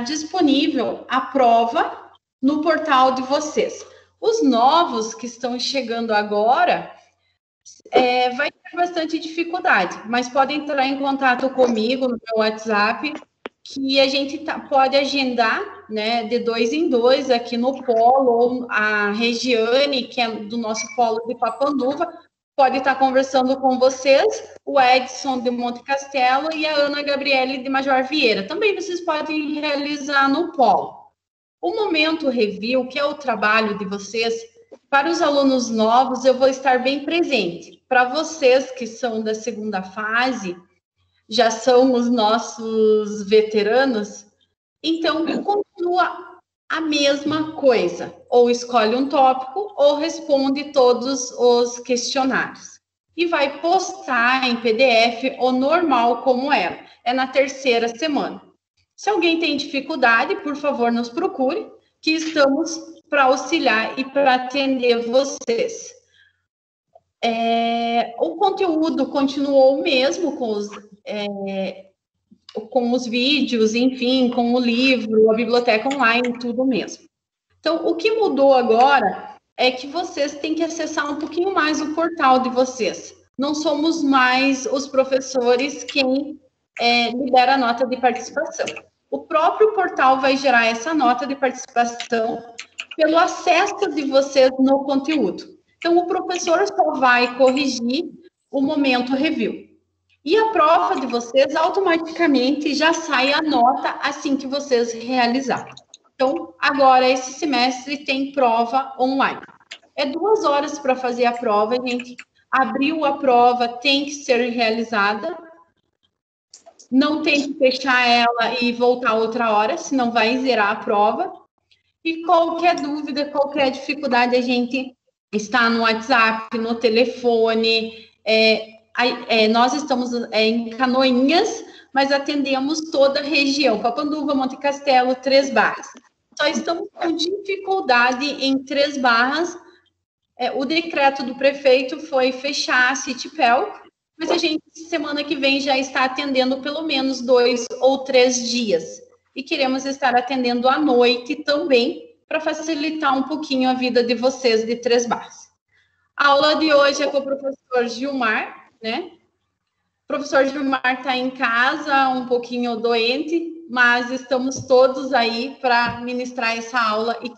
disponível a prova no portal de vocês. Os novos que estão chegando agora é, vai ter bastante dificuldade, mas podem entrar em contato comigo no meu WhatsApp, que a gente tá, pode agendar né, de dois em dois aqui no polo, a Regiane, que é do nosso polo de Papanduva, pode estar conversando com vocês, o Edson de Monte Castelo e a Ana Gabriele de Major Vieira. Também vocês podem realizar no polo. O momento review, que é o trabalho de vocês, para os alunos novos, eu vou estar bem presente. Para vocês que são da segunda fase, já são os nossos veteranos, então continua a mesma coisa. Ou escolhe um tópico ou responde todos os questionários. E vai postar em PDF ou normal como era. É na terceira semana. Se alguém tem dificuldade, por favor, nos procure, que estamos para auxiliar e para atender vocês. É, o conteúdo continuou o mesmo com os, é, com os vídeos, enfim, com o livro, a biblioteca online, tudo mesmo. Então, o que mudou agora é que vocês têm que acessar um pouquinho mais o portal de vocês. Não somos mais os professores quem é, libera a nota de participação. O próprio portal vai gerar essa nota de participação pelo acesso de vocês no conteúdo. Então, o professor só vai corrigir o momento review. E a prova de vocês automaticamente já sai a nota assim que vocês realizarem. Então, agora esse semestre tem prova online. É duas horas para fazer a prova, gente. Abriu a prova, tem que ser realizada. Não tem que fechar ela e voltar outra hora, senão vai zerar a prova. E qualquer dúvida, qualquer dificuldade, a gente está no WhatsApp, no telefone. É, é, nós estamos é, em Canoinhas, mas atendemos toda a região, Papanduva, Monte Castelo, Três Barras. Só estamos com dificuldade em Três Barras. É, o decreto do prefeito foi fechar a Citipel, mas a gente, semana que vem, já está atendendo pelo menos dois ou três dias e queremos estar atendendo à noite também para facilitar um pouquinho a vida de vocês de Três Barras. A aula de hoje é com o professor Gilmar, né? O professor Gilmar está em casa, um pouquinho doente, mas estamos todos aí para ministrar essa aula e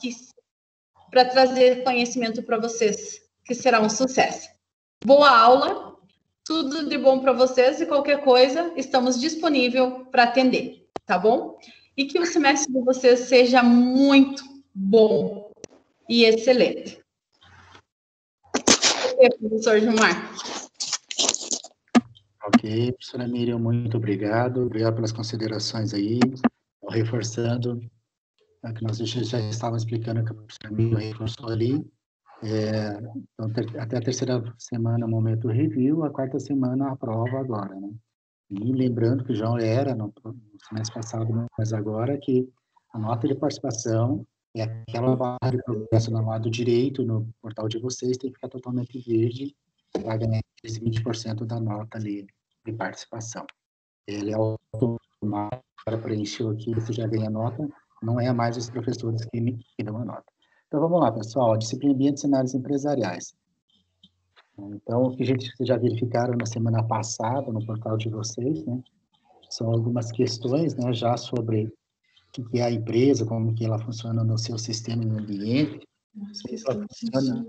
para trazer conhecimento para vocês, que será um sucesso. Boa aula, tudo de bom para vocês e qualquer coisa, estamos disponível para atender, tá bom? e que o semestre de vocês seja muito bom e excelente. professor Gilmar. Ok, professora Miriam, muito obrigado. Obrigado pelas considerações aí. Reforçando é, que nós já estávamos explicando que a professora Miriam reforçou ali. É, então, ter, até a terceira semana, momento review, a quarta semana, a prova agora, né? E lembrando que já era no, no semestre passado, mas agora que a nota de participação é aquela barra de progresso no lado direito no portal de vocês, tem que ficar totalmente verde, vai ganhar esses 20% da nota ali de participação. Ele é automático, para preencher aqui, você já ganha nota, não é mais os professores que, me, que dão a nota. Então vamos lá, pessoal, disciplina ambiente e cenários empresariais. Então, o que a gente já verificaram na semana passada no portal de vocês, né, são algumas questões, né, já sobre o que é a empresa, como que ela funciona no seu sistema e ambiente, se ela funciona...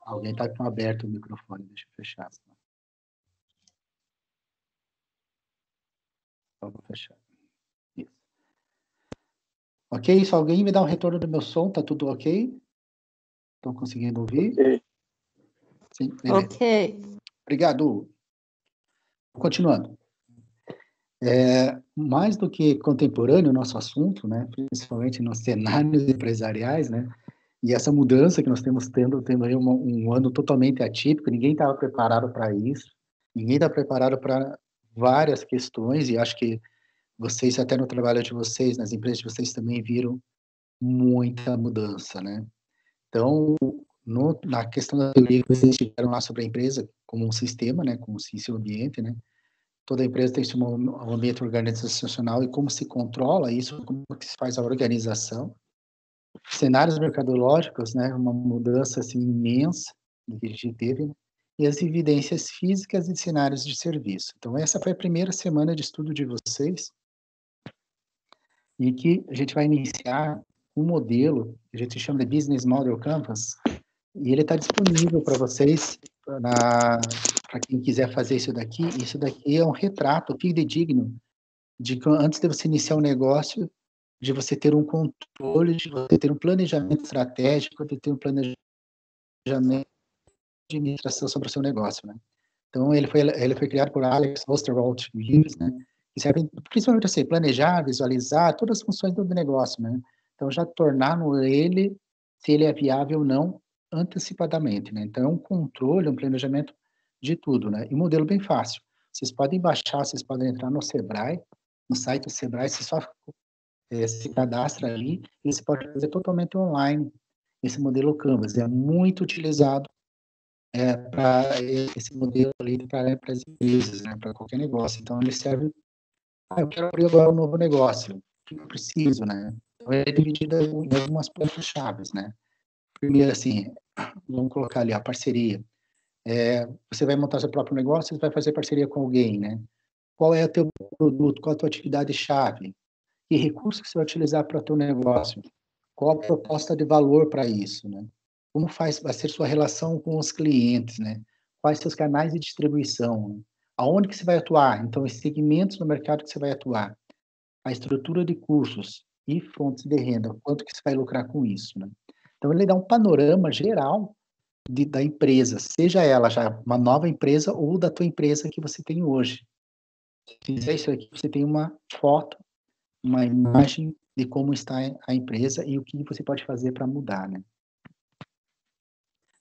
Alguém está com aberto o microfone, deixa eu fechar. Só vou fechar. Ok? Se alguém me dá um retorno do meu som, tá tudo ok? Estão conseguindo ouvir? Ok. Sim, ok. Obrigado. Continuando. É, mais do que contemporâneo o nosso assunto, né, principalmente nos cenários empresariais, né, e essa mudança que nós temos tendo, tendo aí uma, um ano totalmente atípico, ninguém estava preparado para isso, ninguém está preparado para várias questões, e acho que vocês até no trabalho de vocês, nas empresas de vocês também viram muita mudança, né? Então, no, na questão da teoria que vocês tiveram lá sobre a empresa como um sistema, né, como se seu ambiente, né, toda empresa tem um, ambiente organizacional e como se controla isso, como que se faz a organização. Cenários mercadológicos, né, uma mudança assim imensa que a gente teve, né, e as evidências físicas e cenários de serviço. Então essa foi a primeira semana de estudo de vocês e que a gente vai iniciar um modelo que a gente chama de Business Model Canvas, e ele está disponível para vocês, para quem quiser fazer isso daqui. Isso daqui é um retrato fidedigno de que antes de você iniciar um negócio, de você ter um controle, de você ter um planejamento estratégico, de ter um planejamento de administração sobre o seu negócio, né? Então, ele foi, ele foi criado por Alex Osterwald né? Que serve principalmente assim, planejar, visualizar todas as funções do negócio, né? Então, já tornando ele, se ele é viável ou não, antecipadamente, né? Então, é um controle, um planejamento de tudo, né? E um modelo bem fácil. Vocês podem baixar, vocês podem entrar no Sebrae, no site do Sebrae, você só é, se cadastra ali e você pode fazer totalmente online esse modelo Canvas. É muito utilizado é, para esse modelo ali para as empresas, né? Para qualquer negócio. Então, ele serve. Ah, eu quero abrir agora um novo negócio. O que eu preciso, né? Então, é dividido em algumas pontos-chave, né? Primeiro, assim, vamos colocar ali a parceria. É, você vai montar seu próprio negócio, você vai fazer parceria com alguém, né? Qual é o teu produto? Qual a tua atividade-chave? Que recursos você vai utilizar para o teu negócio? Qual a proposta de valor para isso, né? Como faz, vai ser sua relação com os clientes, né? Quais seus canais de distribuição? Né? Aonde que você vai atuar? Então, os segmentos no mercado que você vai atuar. A estrutura de cursos e fontes de renda. Quanto que você vai lucrar com isso, né? Então, ele dá um panorama geral de, da empresa, seja ela já uma nova empresa ou da tua empresa que você tem hoje. Se fizer isso aqui, você tem uma foto, uma imagem de como está a empresa e o que você pode fazer para mudar, né?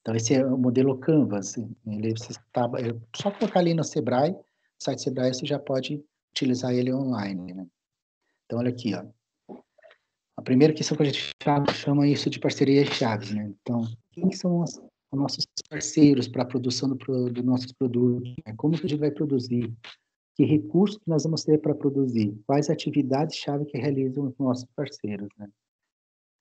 Então, esse é o modelo Canvas. Ele, você tá, é só colocar ali no Sebrae, no site Sebrae, você já pode utilizar ele online, né? Então, olha aqui, ó. A primeira questão que a gente chama isso de parceria chaves, né? Então, quem são os, os nossos parceiros para a produção do, do nossos produtos? Né? Como que a gente vai produzir? Que recursos nós vamos ter para produzir? Quais atividades-chave que realizam os nossos parceiros, né?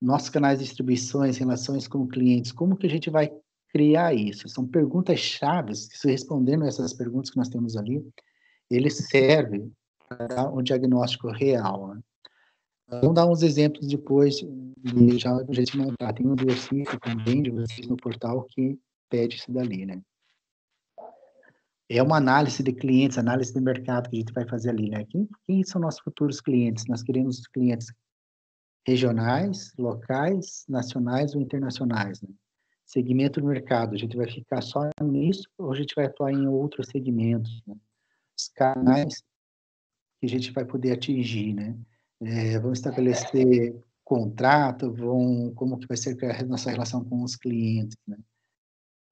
Nossos canais de distribuições, relações com clientes, como que a gente vai criar isso? São perguntas chaves, se respondendo essas perguntas que nós temos ali, ele serve para dar um diagnóstico real, né? Vamos dar uns exemplos depois de já a gente montar. Tem um exercício também de vocês no portal que pede isso dali, né? É uma análise de clientes, análise de mercado que a gente vai fazer ali, né? Quem, quem são nossos futuros clientes? Nós queremos clientes regionais, locais, nacionais ou internacionais, né? Segmento do mercado, a gente vai ficar só nisso ou a gente vai atuar em outros segmentos, né? Os canais que a gente vai poder atingir, né? É, vão estabelecer contrato, vão como que vai ser a nossa relação com os clientes, né?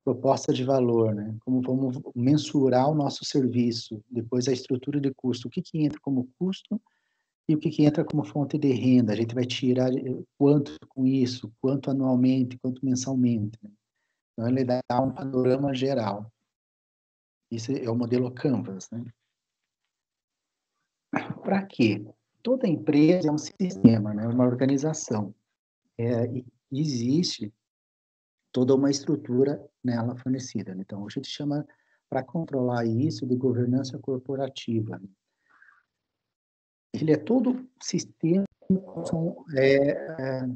proposta de valor, né? Como vamos mensurar o nosso serviço, depois a estrutura de custo, o que que entra como custo e o que que entra como fonte de renda. A gente vai tirar eh, quanto com isso, quanto anualmente, quanto mensalmente. Né? Então ele dá um panorama geral. Isso é o modelo Canvas, né? Para quê? Toda empresa é um sistema, né? uma organização. É, e existe toda uma estrutura nela fornecida. Né? Então, a gente chama, para controlar isso, de governança corporativa. Ele é todo sistema, é, é,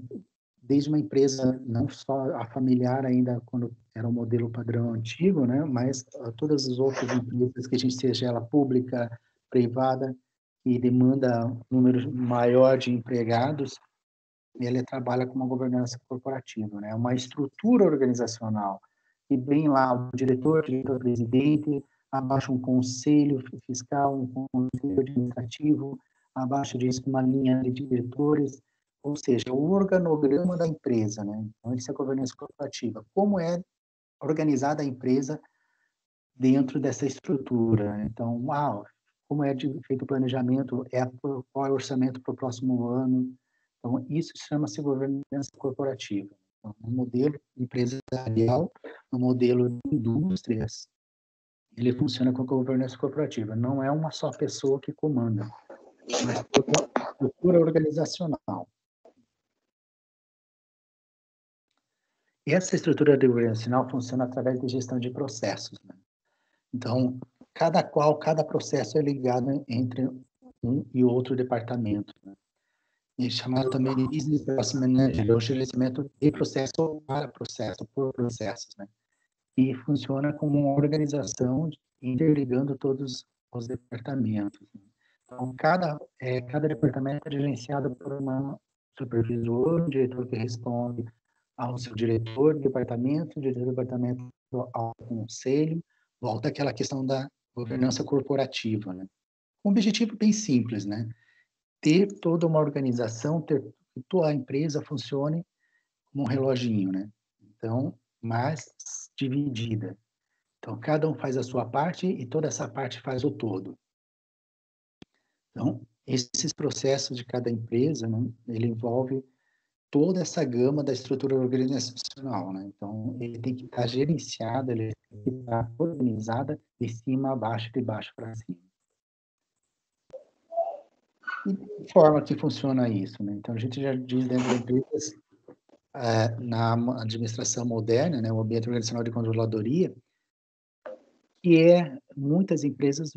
desde uma empresa, não só a familiar ainda, quando era o um modelo padrão antigo, né? mas todas as outras empresas, que a gente seja ela pública, privada, que demanda um número maior de empregados, ele trabalha com uma governança corporativa, né? Uma estrutura organizacional que vem lá o diretor, diretor-presidente, abaixo um conselho fiscal, um conselho administrativo, abaixo disso uma linha de diretores, ou seja, o organograma da empresa, né? Então, isso é governança corporativa. Como é organizada a empresa dentro dessa estrutura? Então, uau, como é feito o planejamento, é qual é o orçamento para o próximo ano. Então, isso chama-se governança corporativa. Então, no modelo empresarial, no modelo de indústrias, ele funciona com governança corporativa. Não é uma só pessoa que comanda, mas estrutura organizacional. Essa estrutura organizacional funciona através de gestão de processos. Né? Então, cada qual, cada processo é ligado entre um e outro departamento. Né? E chamado também de Business Process Manager, o gerenciamento de processo para processo, por processos. Né? E funciona como uma organização interligando todos os departamentos. Né? Então, cada, é, cada departamento é gerenciado por uma supervisor, um diretor que responde ao seu diretor do departamento, diretor do departamento ao conselho, volta àquela questão da governança corporativa, né? Um objetivo bem simples, né? Ter toda uma organização, ter toda a empresa funcione como um reloginho, né? Então, mas dividida. Então, cada um faz a sua parte e toda essa parte faz o todo. Então, esses processos de cada empresa, né, ele envolve toda essa gama da estrutura organizacional, né? Então, ele tem que estar gerenciado, ele tem que estar organizada de cima a baixo, de baixo para cima. E de forma que funciona isso, né? Então, a gente já diz dentro da empresa, é, na administração moderna, né, o ambiente organizacional de controladoria, que é muitas empresas,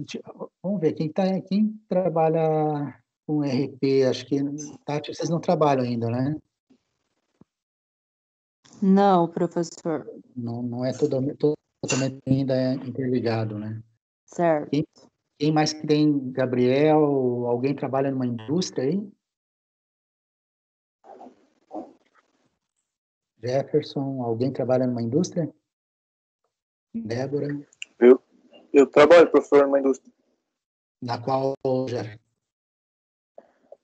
vamos ver, quem, tá, quem trabalha com RP, acho que, Tati, vocês não trabalham ainda, né? Não, professor. Não, não é totalmente, totalmente ainda é interligado, né? Certo. Quem, quem mais que tem, Gabriel? Alguém trabalha numa indústria aí? Jefferson, alguém trabalha numa indústria? Débora? Eu, eu trabalho, professor, numa indústria. Na qual, Jefferson?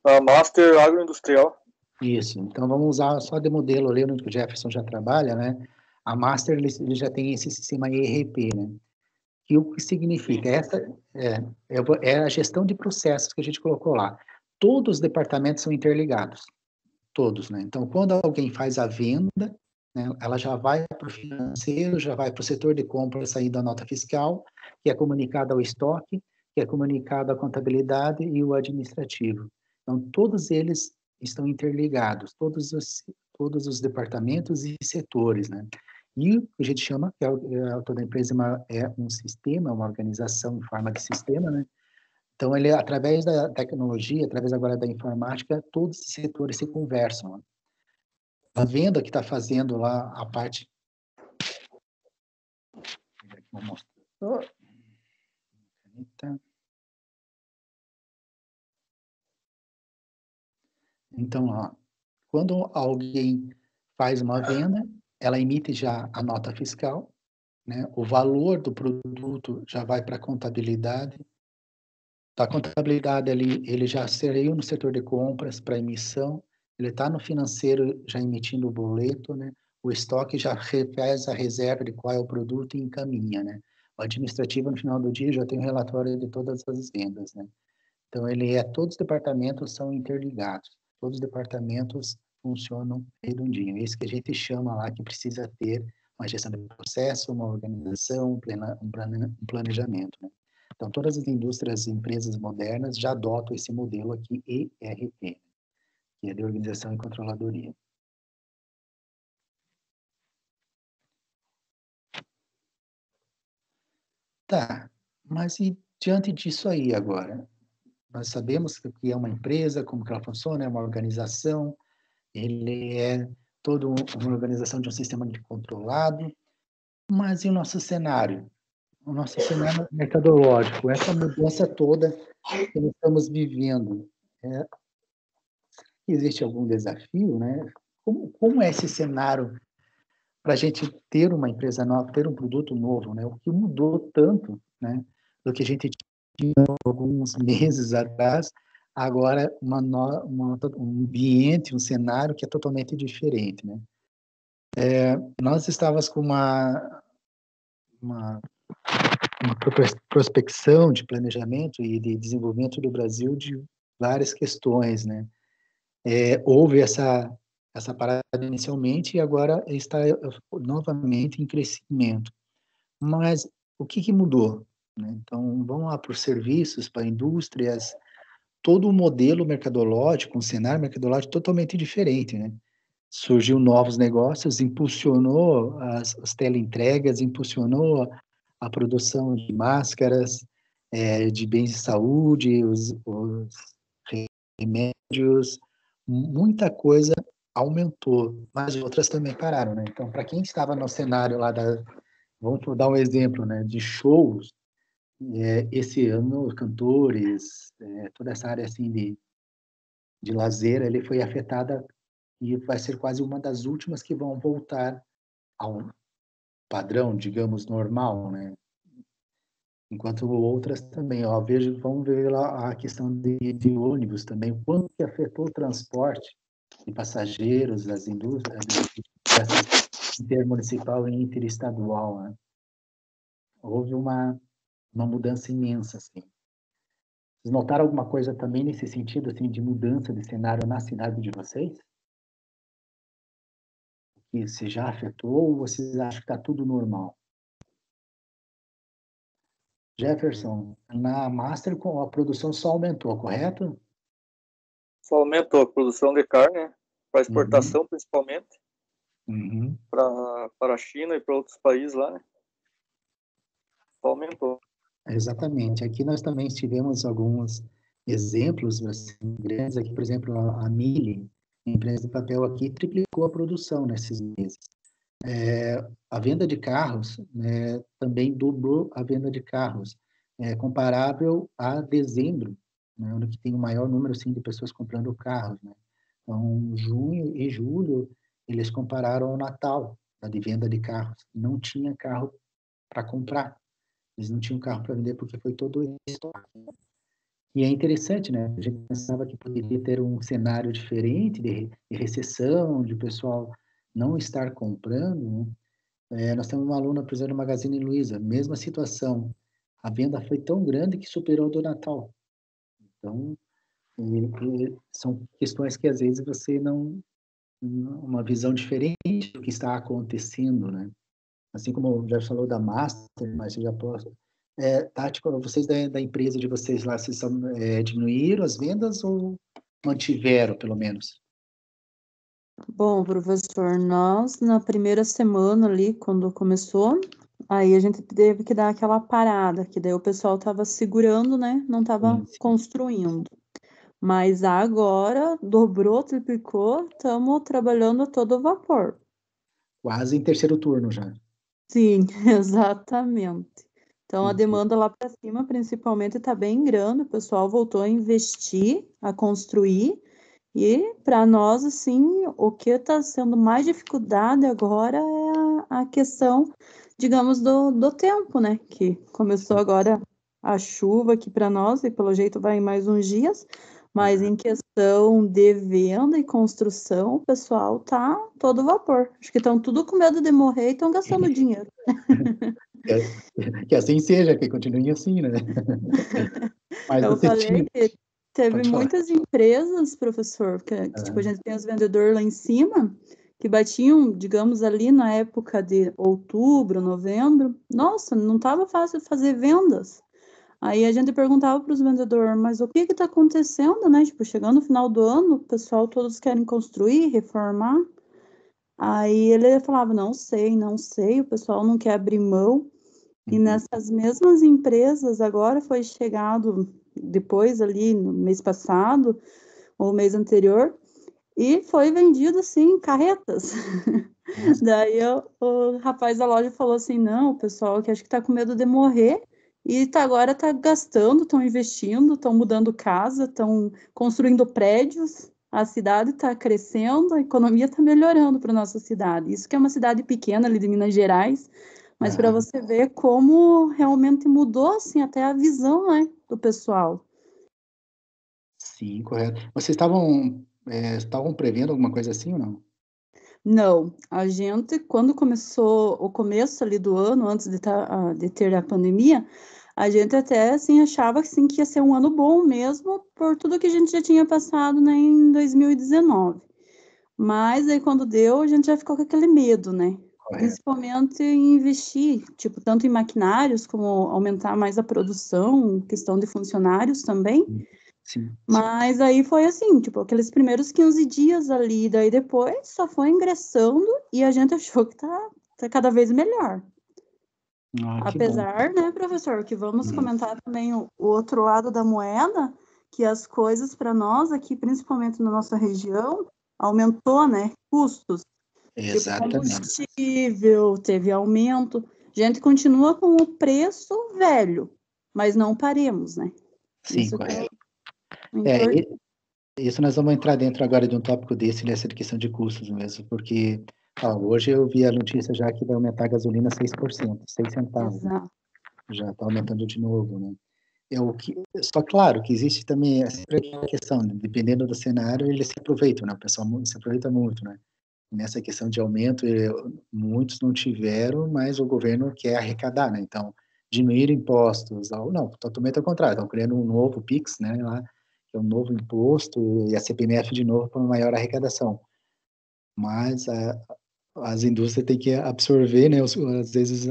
A Master Agroindustrial. Isso. Então vamos usar só de modelo ali onde o Jefferson já trabalha, né? A Master ele, ele já tem esse sistema ERP, né? Que o que significa essa é, é, a gestão de processos que a gente colocou lá. Todos os departamentos são interligados, todos, né? Então quando alguém faz a venda, né, ela já vai para o financeiro, já vai para o setor de compra sair da nota fiscal, que é comunicada ao estoque, que é comunicado à contabilidade e o administrativo. Então todos eles estão interligados, todos os, todos os departamentos e setores, né? E o que a gente chama, que é, é, toda empresa é, é um sistema, uma organização em forma de sistema, né? Então, ele, através da tecnologia, através agora da informática, todos os setores se conversam. Né? A venda que está fazendo lá a parte... Vou mostrar. Então, ó, quando alguém faz uma venda, ela emite já a nota fiscal, né? o valor do produto já vai para a contabilidade. Da contabilidade ali, ele já saiu no setor de compras para emissão, ele está no financeiro já emitindo o boleto, né? o estoque já faz a reserva de qual é o produto e encaminha. Né? O administrativo, no final do dia, já tem o um relatório de todas as vendas. Né? Então, ele é, todos os departamentos são interligados todos os departamentos funcionam redondinho. É isso que a gente chama lá que precisa ter uma gestão de processo, uma organização, um planejamento. Né? Então, todas as indústrias e empresas modernas já adotam esse modelo aqui, ERP, que é de organização e controladoria. Tá, mas e diante disso aí agora? Nós sabemos o que é uma empresa, como que ela funciona, é uma organização, ele é toda uma organização de um sistema controlado, mas e o nosso cenário? O nosso cenário mercadológico, essa mudança toda que nós estamos vivendo, é, existe algum desafio, né? Como, como é esse cenário para a gente ter uma empresa nova, ter um produto novo, né? O que mudou tanto, né? Do que a gente alguns meses atrás, agora uma, uma, um ambiente, um cenário que é totalmente diferente, né? É, nós estávamos com uma, uma, uma prospecção de planejamento e de desenvolvimento do Brasil de várias questões, né? É, houve essa essa parada inicialmente e agora está novamente em crescimento. Mas o que, que mudou? Né? Então, vamos lá para os serviços, para indústrias, todo o modelo mercadológico, um cenário mercadológico totalmente diferente, né? Surgiu novos negócios, impulsionou as, as teleentregas, impulsionou a produção de máscaras, é, de bens de saúde, os, os remédios, muita coisa aumentou, mas outras também pararam, né? Então, para quem estava no cenário lá da, vamos dar um exemplo, né, de shows, é, esse ano cantores, é, toda essa área assim de de lazer, ele foi afetada e vai ser quase uma das últimas que vão voltar ao padrão, digamos, normal, né? enquanto outras também. Ó, vejo, vamos ver lá a questão de, de ônibus também, quanto que afetou o transporte de passageiros das indústrias, intermunicipal e interestadual. Né? Houve uma, uma mudança imensa. Assim. Vocês notaram alguma coisa também nesse sentido assim, de mudança de cenário na cidade de vocês? Que se já afetou ou vocês acham que está tudo normal? Jefferson, na Master a produção só aumentou, correto? Só aumentou a produção de carne, para exportação uhum. principalmente, uhum. para a China e para outros países lá, né? Só aumentou. Exatamente. Aqui nós também tivemos alguns exemplos assim, grandes. Aqui, por exemplo, a, a Mille, empresa de papel aqui, triplicou a produção nesses meses. É, a venda de carros né, também dobrou a venda de carros, é, comparável a dezembro, né, onde tem o maior número sim, de pessoas comprando carros. Né? Então, junho e julho, eles compararam ao Natal, a de venda de carros. Não tinha carro para comprar. Eles não tinham carro para vender porque foi todo estoque. E é interessante, né? A gente pensava que poderia ter um cenário diferente de, de recessão, de pessoal não estar comprando, né? é, nós temos uma aluna, por exemplo, no Magazine Luiza, mesma situação. A venda foi tão grande que superou o do Natal. Então, são questões que às vezes você não uma visão diferente do que está acontecendo, né? Assim como já falou da Master, mas eu já posso. É, Tati, vocês da, da, empresa de vocês lá, vocês é, diminuíram as vendas ou mantiveram, pelo menos? Bom, professor, nós na primeira semana ali, quando começou, aí a gente teve que dar aquela parada, que daí o pessoal estava segurando, né? Não estava construindo. Mas agora dobrou, triplicou, estamos trabalhando a todo vapor. Quase em terceiro turno já. Sim, exatamente. Então a uhum. demanda lá para cima, principalmente, está bem grande. O pessoal voltou a investir, a construir. E para nós, assim, o que está sendo mais dificuldade agora é a, a questão, digamos, do, do tempo, né? Que começou agora a chuva aqui para nós e pelo jeito vai em mais uns dias. Mas em questão de venda e construção, o pessoal tá todo vapor. Acho que estão tudo com medo de morrer e estão gastando dinheiro. que, que assim seja, que continue assim, né? Mas Eu falei tinha... que Teve muitas empresas, professor, que, que tipo, a gente tem os vendedores lá em cima, que batiam, digamos, ali na época de outubro, novembro. Nossa, não estava fácil fazer vendas. Aí a gente perguntava para os vendedores, mas o que está acontecendo, né? Tipo, chegando no final do ano, o pessoal todos querem construir, reformar. Aí ele falava, não sei, não sei, o pessoal não quer abrir mão. E uhum. nessas mesmas empresas, agora foi chegado depois ali no mês passado ou mês anterior e foi vendido assim carretas. Daí eu, o rapaz da loja falou assim: não, o pessoal que acho que está com medo de morrer e tá, agora está gastando, estão investindo, estão mudando casa, estão construindo prédios. A cidade está crescendo, a economia está melhorando para nossa cidade. Isso que é uma cidade pequena ali de Minas Gerais, mas para você ver como realmente mudou assim até a visão né, do pessoal. Sim, correto. Vocês estavam é, estavam prevendo alguma coisa assim ou não? Não, a gente, quando começou o começo ali do ano, antes de, tá, de ter a pandemia, a gente até assim achava assim, que ia ser um ano bom mesmo, por tudo que a gente já tinha passado né, em 2019. Mas aí quando deu, a gente já ficou com aquele medo, né? Principalmente em investir, tipo, tanto em maquinários como aumentar mais a produção, questão de funcionários também. Sim. Mas aí foi assim, tipo, aqueles primeiros 15 dias ali, daí depois só foi ingressando e a gente achou que tá, tá cada vez melhor. Ah, Apesar, né, professor, que vamos hum. comentar também o, o outro lado da moeda, que as coisas para nós aqui, principalmente na nossa região, aumentou, né, custos. Exatamente. Tipo, combustível, teve aumento. A gente continua com o preço velho, mas não paremos, né? Sim, isso correto. É, é isso nós vamos entrar dentro agora de um tópico desse, nessa questão de custos mesmo, porque ó, hoje eu vi a notícia já que vai aumentar a gasolina 6%, 6 centavos. Exato. Já está aumentando de novo, né? É o que, só claro que existe também essa questão, né? dependendo do cenário, eles se aproveitam, né? O pessoal se aproveita muito, né? nessa questão de aumento, eh, muitos não tiveram, mas o governo quer arrecadar, né? Então, diminuir impostos, não, totalmente ao contrário, estão criando um novo PIX, né, lá, que é um novo imposto, e a CPMF de novo para uma maior arrecadação. Mas a, as indústrias têm que absorver, né, os, às vezes,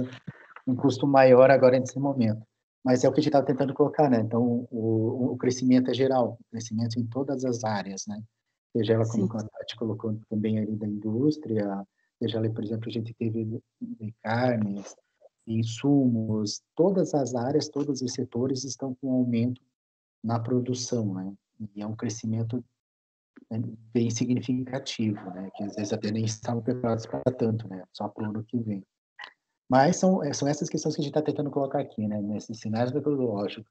um custo maior agora nesse momento. Mas é o que a gente estava tentando colocar, né? Então, o, o crescimento é geral, crescimento em todas as áreas, né? seja ela como a Tati colocou também ali da indústria, seja ela, por exemplo, a gente teve de carnes, insumos, todas as áreas, todos os setores estão com aumento na produção, né? E é um crescimento né, bem significativo, né? Que às vezes até nem estavam preparados para tanto, né? Só para o ano que vem. Mas são, são essas questões que a gente está tentando colocar aqui, né? Nesses cenários metodológicos.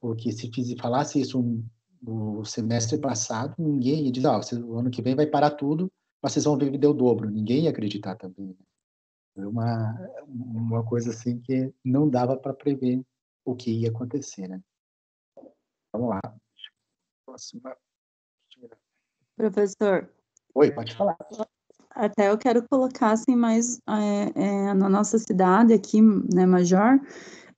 Porque se falasse isso um, o semestre passado, ninguém ia dizer, ah, o ano que vem vai parar tudo, mas vocês vão ver deu o dobro. Ninguém ia acreditar também. Né? Foi uma, uma coisa assim que não dava para prever o que ia acontecer, né? Vamos lá. Próxima. Professor. Oi, pode falar. Até eu quero colocar assim mais é, é, na nossa cidade aqui, né, Major,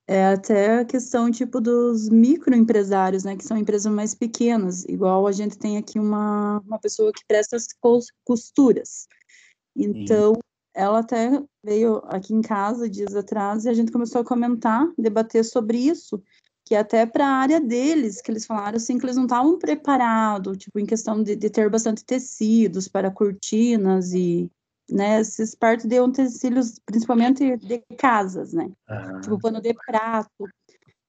é até a questão tipo dos microempresários, né, que são empresas mais pequenas, igual a gente tem aqui uma, uma pessoa que presta as costuras. Então, Sim. ela até veio aqui em casa dias atrás e a gente começou a comentar, debater sobre isso, que até para a área deles, que eles falaram assim que eles não estavam preparados, tipo, em questão de, de ter bastante tecidos para cortinas e né? Esses partes de utensílios, principalmente de casas, né? Tipo pano de prato.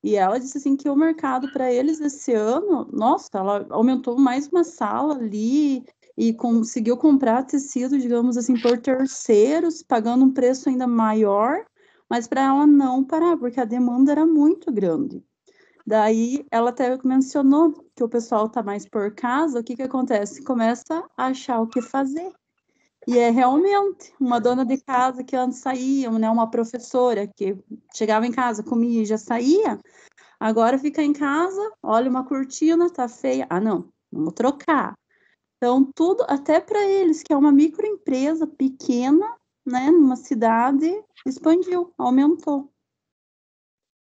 E ela disse assim que o mercado para eles esse ano, nossa, ela aumentou mais uma sala ali e conseguiu comprar tecido, digamos assim, por terceiros, pagando um preço ainda maior, mas para ela não parar, porque a demanda era muito grande. Daí ela até mencionou que o pessoal está mais por casa, o que que acontece? Começa a achar o que fazer. E é realmente uma dona de casa que antes saía, né, uma professora que chegava em casa, comia e já saía, agora fica em casa, olha uma cortina, tá feia. Ah, não, vamos trocar. Então, tudo, até para eles, que é uma microempresa pequena, né, numa cidade, expandiu, aumentou.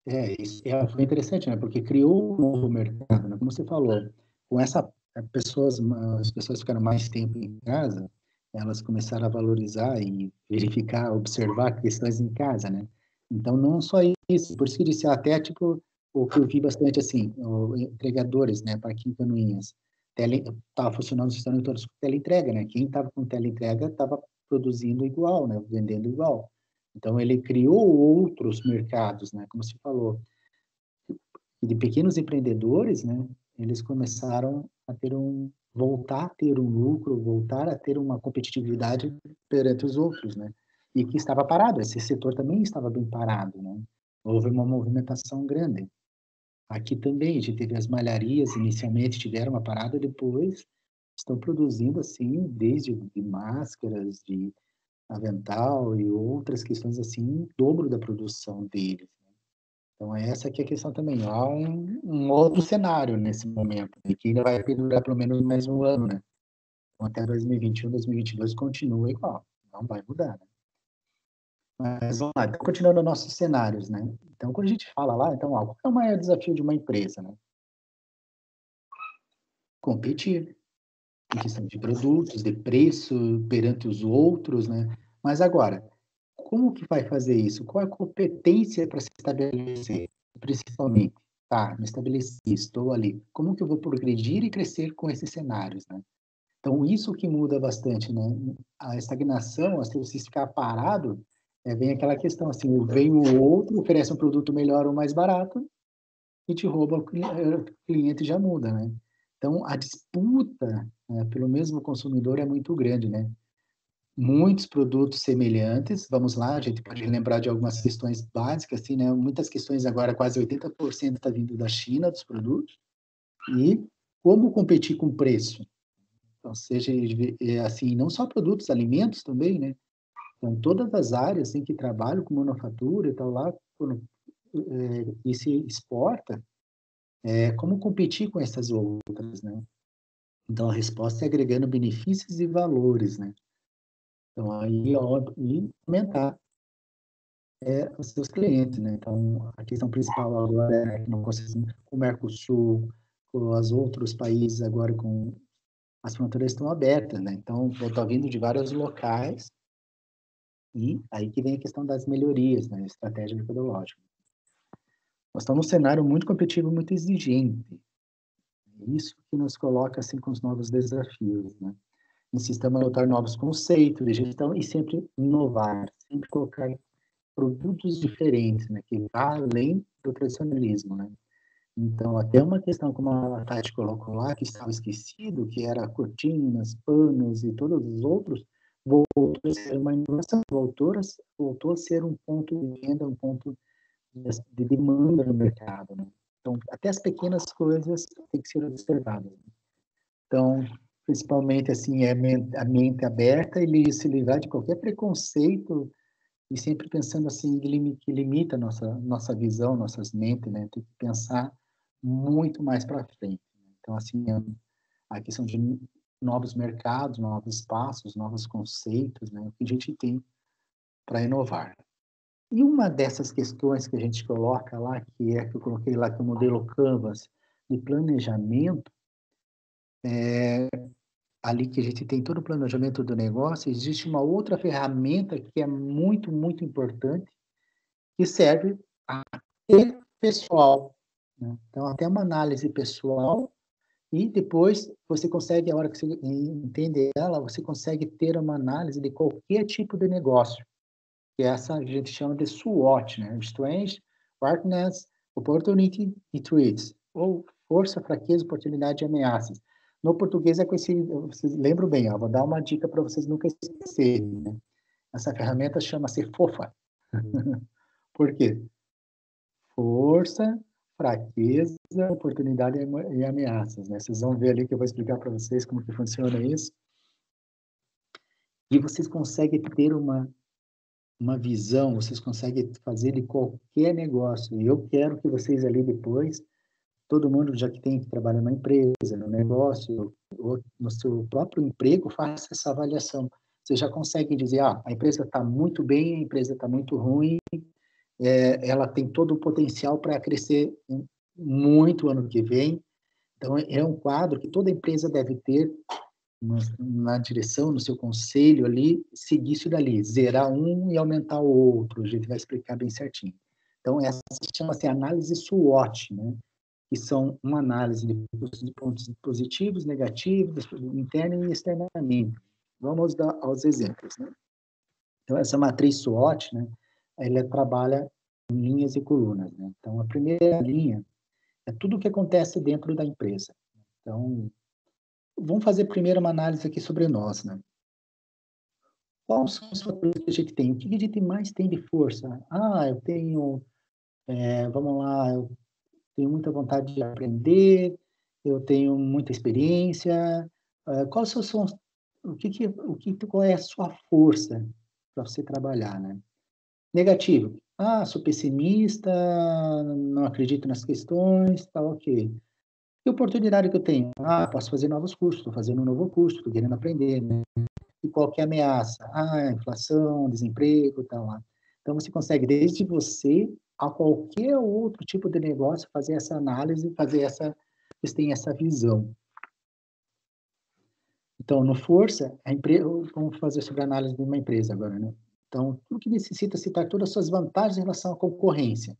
É, é, foi interessante, né, porque criou um novo mercado, né, como você falou, com essa pessoas, as pessoas ficaram mais tempo em casa, elas começaram a valorizar e verificar, observar questões em casa, né? Então, não só isso, por isso que disse, até, tipo, o que eu vi bastante, assim, entregadores, né, para aqui em Canoinhas, estava funcionando o sistema todos com teleentrega, né? Quem estava com teleentrega estava produzindo igual, né? Vendendo igual. Então, ele criou outros mercados, né? Como se falou, de pequenos empreendedores, né? Eles começaram a ter um, voltar a ter um lucro, voltar a ter uma competitividade perante os outros, né? E que estava parado, esse setor também estava bem parado, né? Houve uma movimentação grande. Aqui também, a gente teve as malharias, inicialmente tiveram uma parada, depois estão produzindo, assim, desde de máscaras, de avental e outras questões, assim, dobro da produção deles. Então, essa aqui é a questão também. Há um, um outro cenário nesse momento, né, que ainda vai durar pelo menos mais um ano, né? Então, até 2021, 2022 continua igual, não vai mudar, né? Mas vamos lá, então, continuando nossos cenários, né? Então, quando a gente fala lá, então, ó, qual é o maior desafio de uma empresa, né? Competir. Em questão de produtos, de preço perante os outros, né? Mas agora, como que vai fazer isso? Qual é a competência para se estabelecer? Principalmente, tá, me estabeleci, estou ali. Como que eu vou progredir e crescer com esses cenários, né? Então, isso que muda bastante, né? A estagnação, se você ficar parado, é, vem aquela questão assim, vem o outro, oferece um produto melhor ou mais barato e te rouba o cliente já muda, né? Então, a disputa né, pelo mesmo consumidor é muito grande, né? Muitos produtos semelhantes, vamos lá, a gente pode lembrar de algumas questões básicas, assim, né? Muitas questões agora, quase 80% está vindo da China, dos produtos. E como competir com preço? Então, seja, é, assim, não só produtos, alimentos também, né? Então, todas as áreas em que trabalho com manufatura e tal lá, quando, é, e se exporta, é, como competir com essas outras, né? Então, a resposta é agregando benefícios e valores, né? Então, aí, ó, e aumentar é, os seus clientes, né? Então, a questão principal agora é que não conseguimos, o Mercosul, com os outros países agora com as fronteiras estão abertas, né? Então, estou vindo de vários locais e aí que vem a questão das melhorias, né? Estratégia metodológica. Nós estamos num cenário muito competitivo, muito exigente. Isso que nos coloca assim com os novos desafios, né? sistema adotar novos conceitos de gestão e sempre inovar, sempre colocar produtos diferentes, né? Que vá além do tradicionalismo, né? Então, até uma questão como a Tati colocou lá, que estava esquecido, que era cortinas, panos e todos os outros, voltou a ser uma inovação, voltou a, voltou a ser um ponto de venda, um ponto de demanda no mercado. Né? Então, até as pequenas coisas têm que ser observadas. Né? Então, principalmente assim, é a mente aberta e se livrar de qualquer preconceito e sempre pensando assim que limita nossa nossa visão, nossas mentes, né? Tem que pensar muito mais para frente. Né? Então, assim, a questão de novos mercados, novos espaços, novos conceitos, né? O que a gente tem para inovar. E uma dessas questões que a gente coloca lá, que é que eu coloquei lá, que é o modelo Canvas de planejamento, é, ali que a gente tem todo o planejamento do negócio, existe uma outra ferramenta que é muito, muito importante, que serve a pessoal. Né? Então, até uma análise pessoal, e depois você consegue, a hora que você entende ela, você consegue ter uma análise de qualquer tipo de negócio que essa a gente chama de SWOT, né? Strength, Weakness, Opportunity e Threats, ou força, fraqueza, oportunidade e ameaças. No português é conhecido, vocês lembram bem, ó, vou dar uma dica para vocês nunca esquecerem, né? Essa ferramenta chama-se FOFA. Por quê? Força, fraqueza, oportunidade e ameaças, né? Vocês vão ver ali que eu vou explicar para vocês como que funciona isso. E vocês conseguem ter uma uma visão, vocês conseguem fazer de qualquer negócio. E eu quero que vocês ali depois, todo mundo já que tem que trabalhar na empresa, no negócio, ou no seu próprio emprego, faça essa avaliação. Você já consegue dizer, ah, a empresa está muito bem, a empresa está muito ruim, é, ela tem todo o potencial para crescer muito ano que vem. Então, é um quadro que toda empresa deve ter na direção, no seu conselho ali, seguir isso dali, zerar um e aumentar o outro. A gente vai explicar bem certinho. Então, essa chama-se análise SWOT, né? que são uma análise de pontos positivos, negativos, interna e externamente. Vamos dar aos exemplos. Né? Então, essa matriz SWOT, né, ela trabalha em linhas e colunas. Né? Então, a primeira linha é tudo o que acontece dentro da empresa. Então, vamos fazer primeiro uma análise aqui sobre nós, né? Quais são os fatores que a gente tem? O que a gente mais tem de força? Ah, eu tenho, é, vamos lá, eu tenho muita vontade de aprender, eu tenho muita experiência. É, quais são o que, que o que qual é a sua força para você trabalhar, né? Negativo. Ah, sou pessimista, não acredito nas questões, tá ok. Que oportunidade que eu tenho? Ah, posso fazer novos cursos, estou fazendo um novo curso, estou querendo aprender, né? E qual é a ameaça? Ah, inflação, desemprego, tal lá. Então, você consegue, desde você a qualquer outro tipo de negócio, fazer essa análise, fazer essa, vocês têm essa visão. Então, no Força, a empresa, vamos fazer sobre a análise de uma empresa agora, né? Então, tudo que necessita citar todas as suas vantagens em relação à concorrência.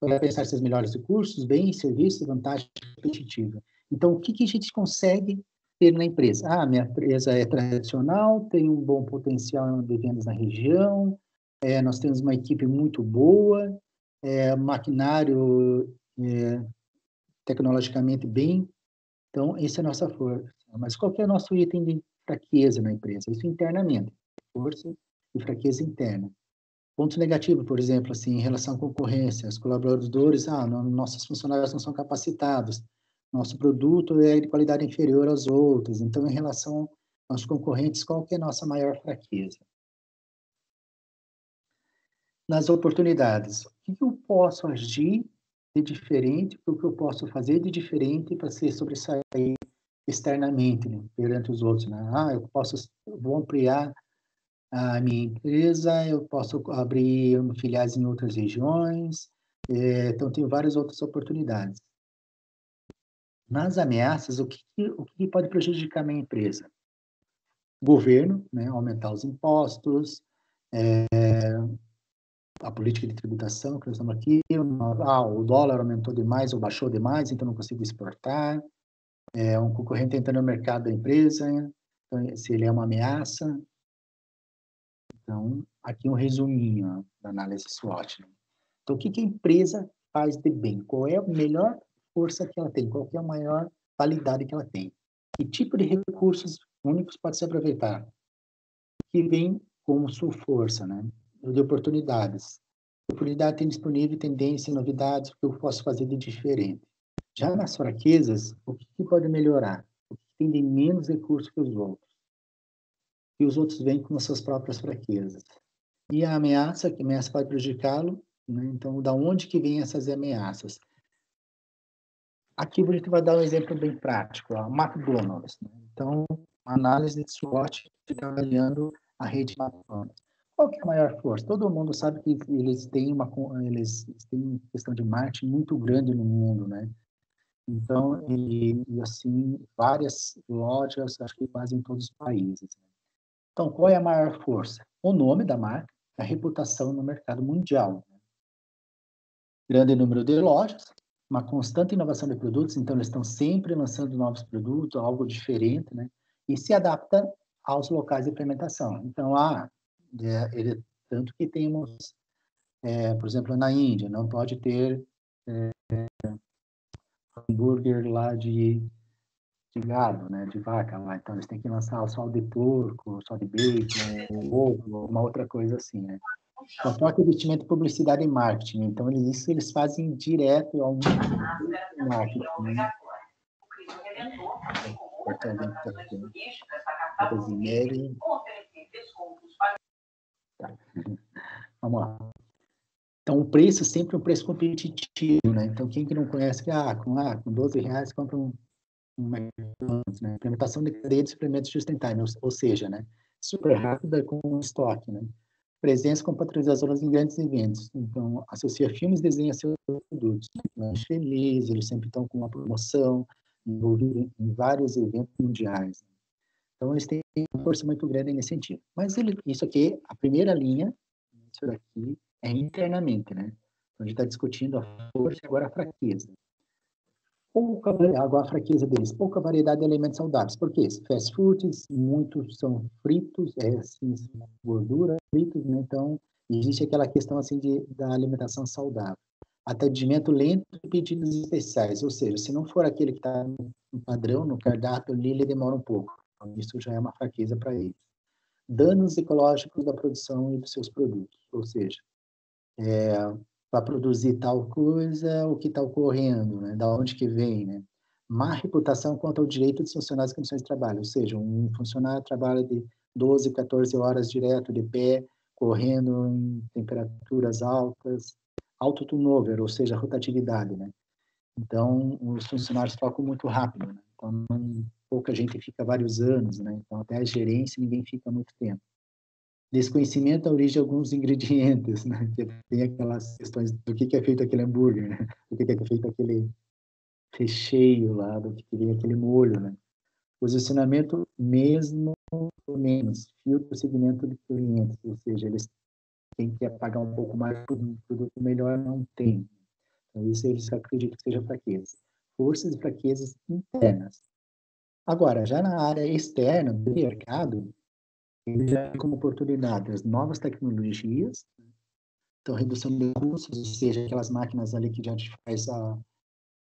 Para pensar seus melhores recursos, bens, serviços, vantagem competitiva. Então, o que, que a gente consegue ter na empresa? Ah, minha empresa é tradicional, tem um bom potencial de vendas na região, é, nós temos uma equipe muito boa, é, maquinário é, tecnologicamente bem. Então, essa é a nossa força. Mas qual é o nosso item de fraqueza na empresa? Isso internamente, força e fraqueza interna. Ponto negativo, por exemplo, assim, em relação à concorrência, os colaboradores, ah, não, nossos funcionários não são capacitados, nosso produto é de qualidade inferior aos outros. Então, em relação aos concorrentes, qual que é a nossa maior fraqueza? Nas oportunidades, o que eu posso agir de diferente, o que eu posso fazer de diferente para ser sobressair externamente né, perante os outros. Né? Ah, eu posso, eu vou ampliar a minha empresa, eu posso abrir filiais em outras regiões, é, então tem várias outras oportunidades. Nas ameaças, o que, o que pode prejudicar a minha empresa? Governo, né, aumentar os impostos, é, a política de tributação que nós estamos aqui, ah, o dólar aumentou demais ou baixou demais, então não consigo exportar, é, um concorrente entrando no mercado da empresa, então, se ele é uma ameaça. Então, aqui um resuminho da análise SWOT. Né? Então, o que, que a empresa faz de bem? Qual é a melhor força que ela tem? Qual é a maior qualidade que ela tem? Que tipo de recursos únicos pode se aproveitar? Que vem como sua força, né? De oportunidades. Oportunidade tem disponível tendência, novidades, o que eu posso fazer de diferente. Já nas fraquezas, o que, que pode melhorar? O que tem de menos recursos que os outros? E os outros vêm com as suas próprias fraquezas. E a ameaça, que ameaça pode prejudicá-lo, né? então, da onde que vêm essas ameaças? Aqui a gente vai dar um exemplo bem prático, a McDonald's. Né? Então, análise de SWOT fica avaliando a rede McDonald's. Qual que é a maior força? Todo mundo sabe que eles têm uma eles têm questão de marketing muito grande no mundo, né? Então, e, e, assim, várias lojas, acho que quase em todos os países. Né? Então, qual é a maior força? O nome da marca, a reputação no mercado mundial. Grande número de lojas, uma constante inovação de produtos, então eles estão sempre lançando novos produtos, algo diferente, né? E se adapta aos locais de implementação. Então, ah, é, ele, tanto que temos, é, por exemplo, na Índia, não pode ter é, hambúrguer lá de, de gado, né, de vaca lá. Então eles têm que lançar só de porco, só de bacon, ovo, uma outra coisa assim, né. Então, troca investimento, publicidade e marketing. Então, eles, isso eles fazem direto ao marketing. Né? Tá. Vamos lá. Então, o preço sempre é um preço competitivo, né? Então, quem que não conhece, ah, com, ah, com 12 reais compra um, né? Implementação de cadeia de suplementos just-in-time, ou, ou, seja, né? Super rápida com estoque, né? Presença com patrocinadoras em grandes eventos. Então, associa filmes, desenha seus produtos. Né? Feliz, eles sempre estão com uma promoção, envolvidos em vários eventos mundiais. Então, eles têm uma força muito grande nesse sentido. Mas ele, isso aqui, a primeira linha, isso daqui, é internamente, né? Então, a gente está discutindo a força e agora a fraqueza. Pouca, agora a fraqueza deles, pouca variedade de alimentos saudáveis. Por quê? Fast foods, muitos são fritos, é assim, gordura, fritos, né? Então, existe aquela questão assim de, da alimentação saudável. Atendimento lento e pedidos especiais, ou seja, se não for aquele que está no padrão, no cardápio, ele demora um pouco. Então, isso já é uma fraqueza para eles. Danos ecológicos da produção e dos seus produtos, ou seja, é, para produzir tal coisa, o que está ocorrendo, né? da onde que vem, né? Má reputação quanto ao direito dos funcionários e condições de trabalho, ou seja, um funcionário trabalha de 12, 14 horas direto de pé, correndo em temperaturas altas, alto turnover, ou seja, rotatividade, né? Então, os funcionários trocam muito rápido, né? Então, pouca gente fica vários anos, né? Então, até a gerência, ninguém fica muito tempo desconhecimento da origem de alguns ingredientes, né? Que tem aquelas questões do que, que é feito aquele hambúrguer, né? do que, que é feito aquele recheio lá, do que vem aquele molho, né? Posicionamento mesmo ou menos, filtro segmento de clientes, ou seja, eles quem quer pagar um pouco mais por um produto melhor não tem. Então, isso eles acreditam que seja fraqueza. Forças e fraquezas internas. Agora, já na área externa do mercado, ele tem como oportunidade as novas tecnologias, então redução de custos, ou seja, aquelas máquinas ali que já faz a,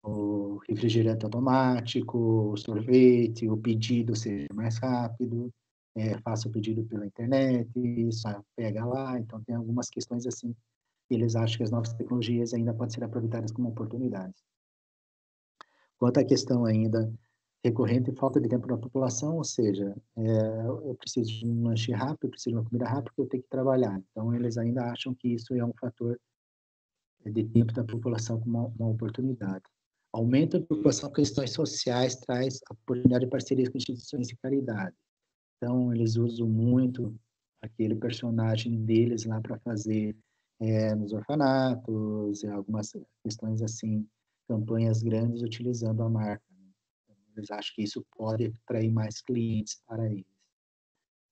o refrigerante automático, o sorvete, o pedido seja mais rápido, é, faça o pedido pela internet, só pega lá, então tem algumas questões assim, eles acham que as novas tecnologias ainda podem ser aproveitadas como oportunidades. Quanto à questão ainda recorrente falta de tempo da população, ou seja, é, eu preciso de um lanche rápido, eu preciso de uma comida rápida, porque eu tenho que trabalhar. Então, eles ainda acham que isso é um fator de tempo da população como uma, uma oportunidade. Aumento da preocupação com questões sociais traz a oportunidade de parcerias com instituições de caridade. Então, eles usam muito aquele personagem deles lá para fazer é, nos orfanatos, algumas questões assim, campanhas grandes utilizando a marca. Eles acham que isso pode atrair mais clientes para eles.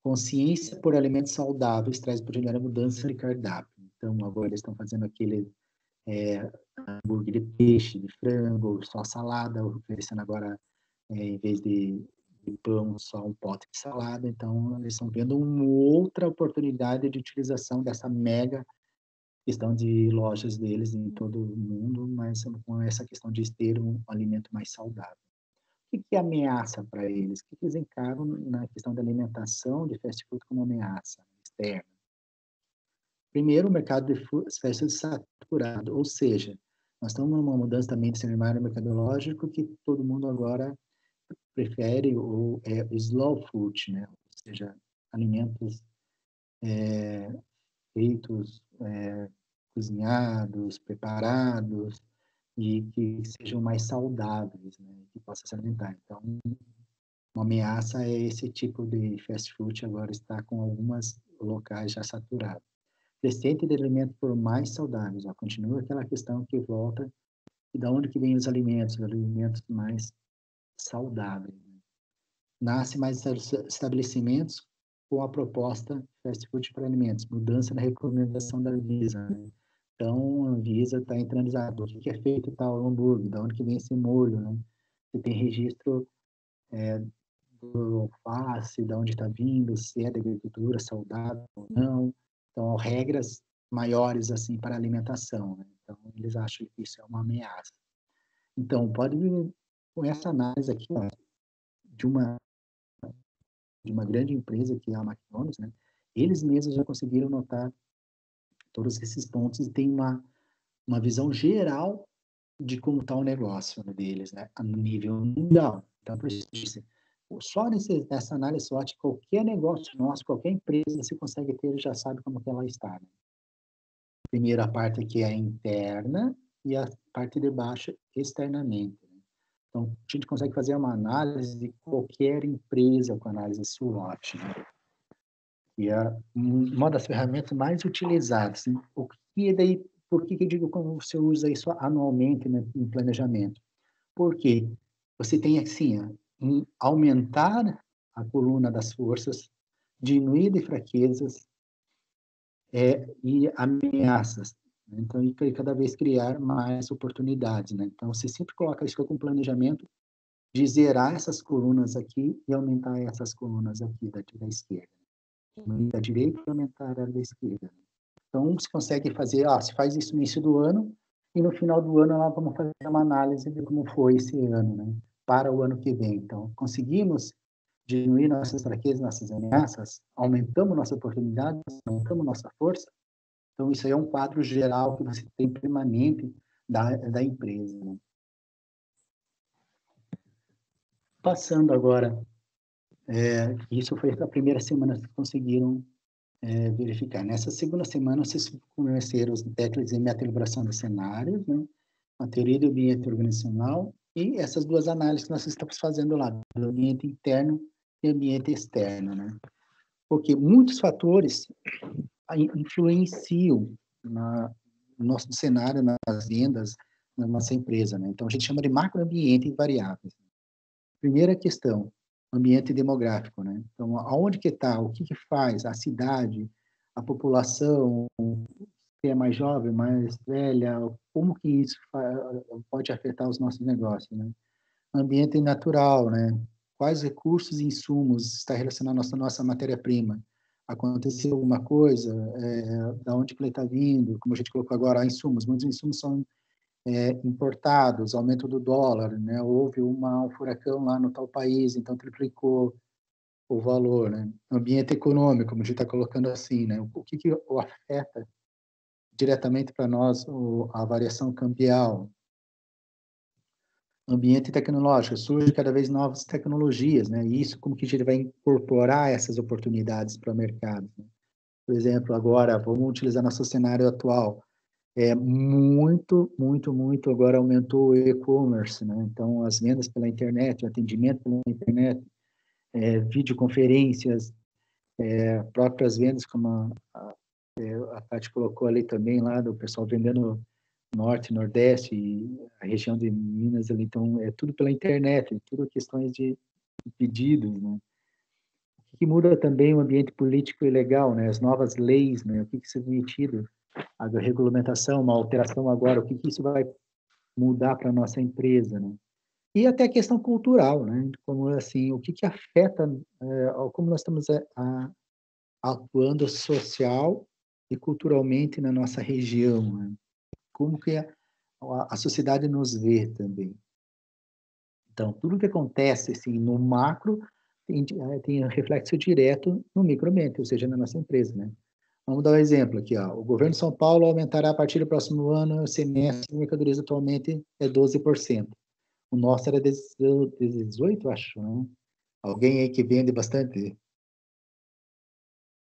Consciência por alimentos saudáveis traz oportunidade de mudança de cardápio. Então, agora eles estão fazendo aquele é, hambúrguer de peixe, de frango, só salada, oferecendo agora, é, em vez de, de, pão, só um pote de salada. Então, eles estão vendo uma outra oportunidade de utilização dessa mega questão de lojas deles em todo o mundo, mas com essa questão de ter um alimento mais saudável que, que é ameaça para eles? O que, que eles encaram na questão da alimentação de fast food como ameaça externa? Primeiro, o mercado de fast food saturado, ou seja, nós estamos numa mudança também de cenário mercadológico que todo mundo agora prefere o é, slow food, né? ou seja, alimentos é, feitos, é, cozinhados, preparados, e que sejam mais saudáveis, né, que possam se alimentar. Então, uma ameaça é esse tipo de fast food agora está com algumas locais já saturados. Crescente de alimentos por mais saudáveis, ó, continua aquela questão que volta e da onde que vem os alimentos, os alimentos mais saudáveis. Né? Nasce mais estabelecimentos com a proposta fast food para alimentos, mudança na recomendação da Visa, né? Então, a Anvisa está entrando o que é feito tal hambúrguer, de onde que vem esse molho, né? Se tem registro é, do alface, de onde está vindo, se é da agricultura saudável ou não. Então, regras maiores, assim, para alimentação, né? Então, eles acham que isso é uma ameaça. Então, pode vir com essa análise aqui, ó, de uma de uma grande empresa que é a McDonald's, né? Eles mesmos já conseguiram notar todos esses pontos tem uma, uma visão geral de como está o negócio deles, né, a nível mundial. Então, por isso, só nesse, nessa análise SWOT, qualquer negócio nosso, qualquer empresa, você consegue ter, já sabe como que ela está. Né? Primeiro, a parte aqui é interna e a parte de baixo externamente. Né? Então, a gente consegue fazer uma análise de qualquer empresa com análise SWOT. Né? Que é uma das ferramentas mais utilizadas. Né? O que é daí, por que, que eu digo que você usa isso anualmente né, em planejamento? Porque você tem assim, um, aumentar a coluna das forças, diminuir de fraquezas é, e ameaças. Né? Então, e cada vez criar mais oportunidades. Né? Então, você sempre coloca isso com planejamento de zerar essas colunas aqui e aumentar essas colunas aqui da, da esquerda da direita aumentar a da esquerda. Então, se consegue fazer, ah, se faz isso no início do ano, e no final do ano nós vamos fazer uma análise de como foi esse ano, né? Para o ano que vem. Então, conseguimos diminuir nossas fraquezas, nossas ameaças, aumentamos nossa oportunidade, aumentamos nossa força. Então, isso aí é um quadro geral que você tem permanente da, da empresa. Né? Passando agora é, isso foi a primeira semana que conseguiram é, verificar. Nessa segunda semana, vocês conheceram os técnicas de meta-elaboração de cenários, né? a teoria do ambiente organizacional e essas duas análises que nós estamos fazendo lá, do ambiente interno e ambiente externo. Né? Porque muitos fatores influenciam na, no nosso cenário, nas vendas, na nossa empresa. Né? Então, a gente chama de macroambiente variáveis. Primeira questão, ambiente demográfico, né? Então, aonde que está, o que que faz a cidade, a população, que é mais jovem, mais velha, como que isso pode afetar os nossos negócios, né? Ambiente natural, né? Quais recursos e insumos está relacionado à nossa, nossa matéria-prima? Aconteceu alguma coisa? É, da onde que ele está vindo? Como a gente colocou agora, insumos. Muitos insumos são é, importados, aumento do dólar, né? Houve uma, um furacão lá no tal país, então triplicou o valor, né? Ambiente econômico, como a gente está colocando assim, né? O que, que afeta diretamente para nós o, a variação cambial? Ambiente tecnológico, surge cada vez novas tecnologias, né? E isso como que a gente vai incorporar essas oportunidades para o mercado? Né? Por exemplo, agora, vamos utilizar nosso cenário atual é muito, muito, muito agora aumentou o e-commerce, né? Então, as vendas pela internet, o atendimento pela internet, é, videoconferências, é, próprias vendas, como a, a, é, a Tati colocou ali também, lá do pessoal vendendo norte, nordeste, e a região de Minas ali, então é tudo pela internet, tudo questões de pedidos, né? O que muda também o ambiente político e legal, né? As novas leis, né? O que que é permitido a regulamentação, uma alteração agora, o que, que isso vai mudar para a nossa empresa, né? E até a questão cultural, né? Como assim, o que que afeta, é, como nós estamos a, é, a, atuando social e culturalmente na nossa região, né? Como que a, a, sociedade nos vê também. Então, tudo que acontece assim no macro tem, é, tem reflexo direto no microambiente, ou seja, na nossa empresa, né? Vamos dar um exemplo aqui. Ó. O governo de São Paulo aumentará a partir do próximo ano o semestre de mercadorias atualmente é 12%. O nosso era 18%, acho. Né? Alguém aí que vende bastante?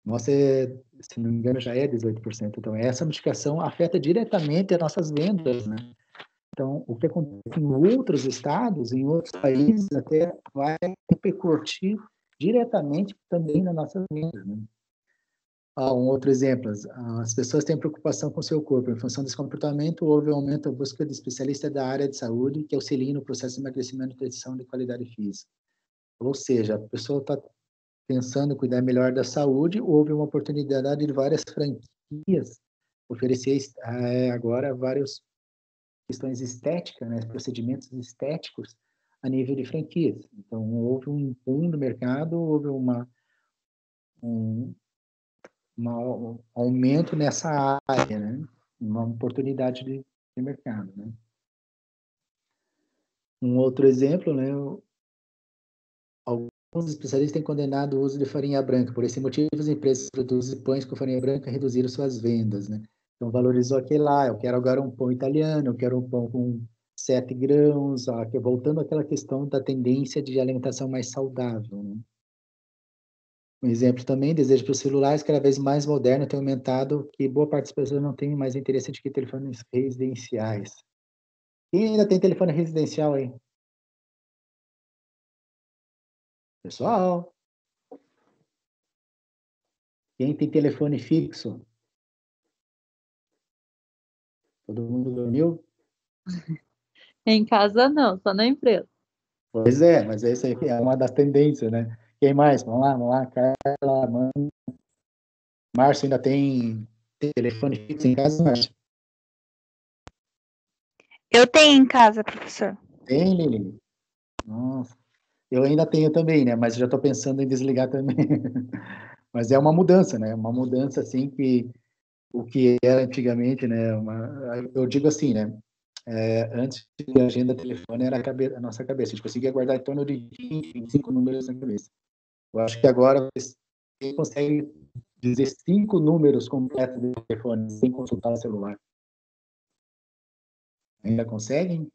Nossa, é, se não me engano, já é 18%. Então, essa modificação afeta diretamente as nossas vendas, né? Então, o que acontece em outros estados, em outros países, até vai repercutir diretamente também nas nossas vendas, né? Ah, um outro exemplo, as pessoas têm preocupação com seu corpo. Em função desse comportamento, houve um aumento da busca de especialistas da área de saúde que auxiliem no processo de emagrecimento nutrição de qualidade física. Ou seja, a pessoa está pensando em cuidar melhor da saúde, houve uma oportunidade de várias franquias oferecer é, agora várias questões estéticas, né, procedimentos estéticos a nível de franquias. Então, houve um boom do mercado, houve uma, um, um aumento nessa área, né? uma oportunidade de, de mercado. Né? Um outro exemplo, né? alguns especialistas têm condenado o uso de farinha branca. Por esse motivo, as empresas que produzem pães com farinha branca reduziram suas vendas. Né? Então, valorizou aquele lá, eu quero agora um pão italiano, eu quero um pão com sete grãos, voltando àquela questão da tendência de alimentação mais saudável. Né? Um exemplo também, desejo para os celulares cada vez mais modernos tem aumentado que boa parte das pessoas não tem mais interesse de que telefones residenciais. Quem ainda tem telefone residencial aí? Pessoal? Quem tem telefone fixo? Todo mundo dormiu? Em casa não, só na empresa. Pois é, mas essa aí é uma das tendências, né? Quem mais? Vamos lá, vamos lá. Carla, mano. Márcio ainda tem telefone fixo em casa, Márcio? Eu tenho em casa, professor. Tem, Lili? Nossa. Eu ainda tenho também, né? Mas já estou pensando em desligar também. Mas é uma mudança, né? Uma mudança, assim, que o que era antigamente, né? Uma, eu digo assim, né? É, antes de agenda telefone era a, cabeça, a, nossa cabeça. A gente conseguia guardar em torno de 20, 25 números na cabeça. Eu acho que agora você consegue dizer cinco números completos de telefone sem consultar o celular. Ainda conseguem?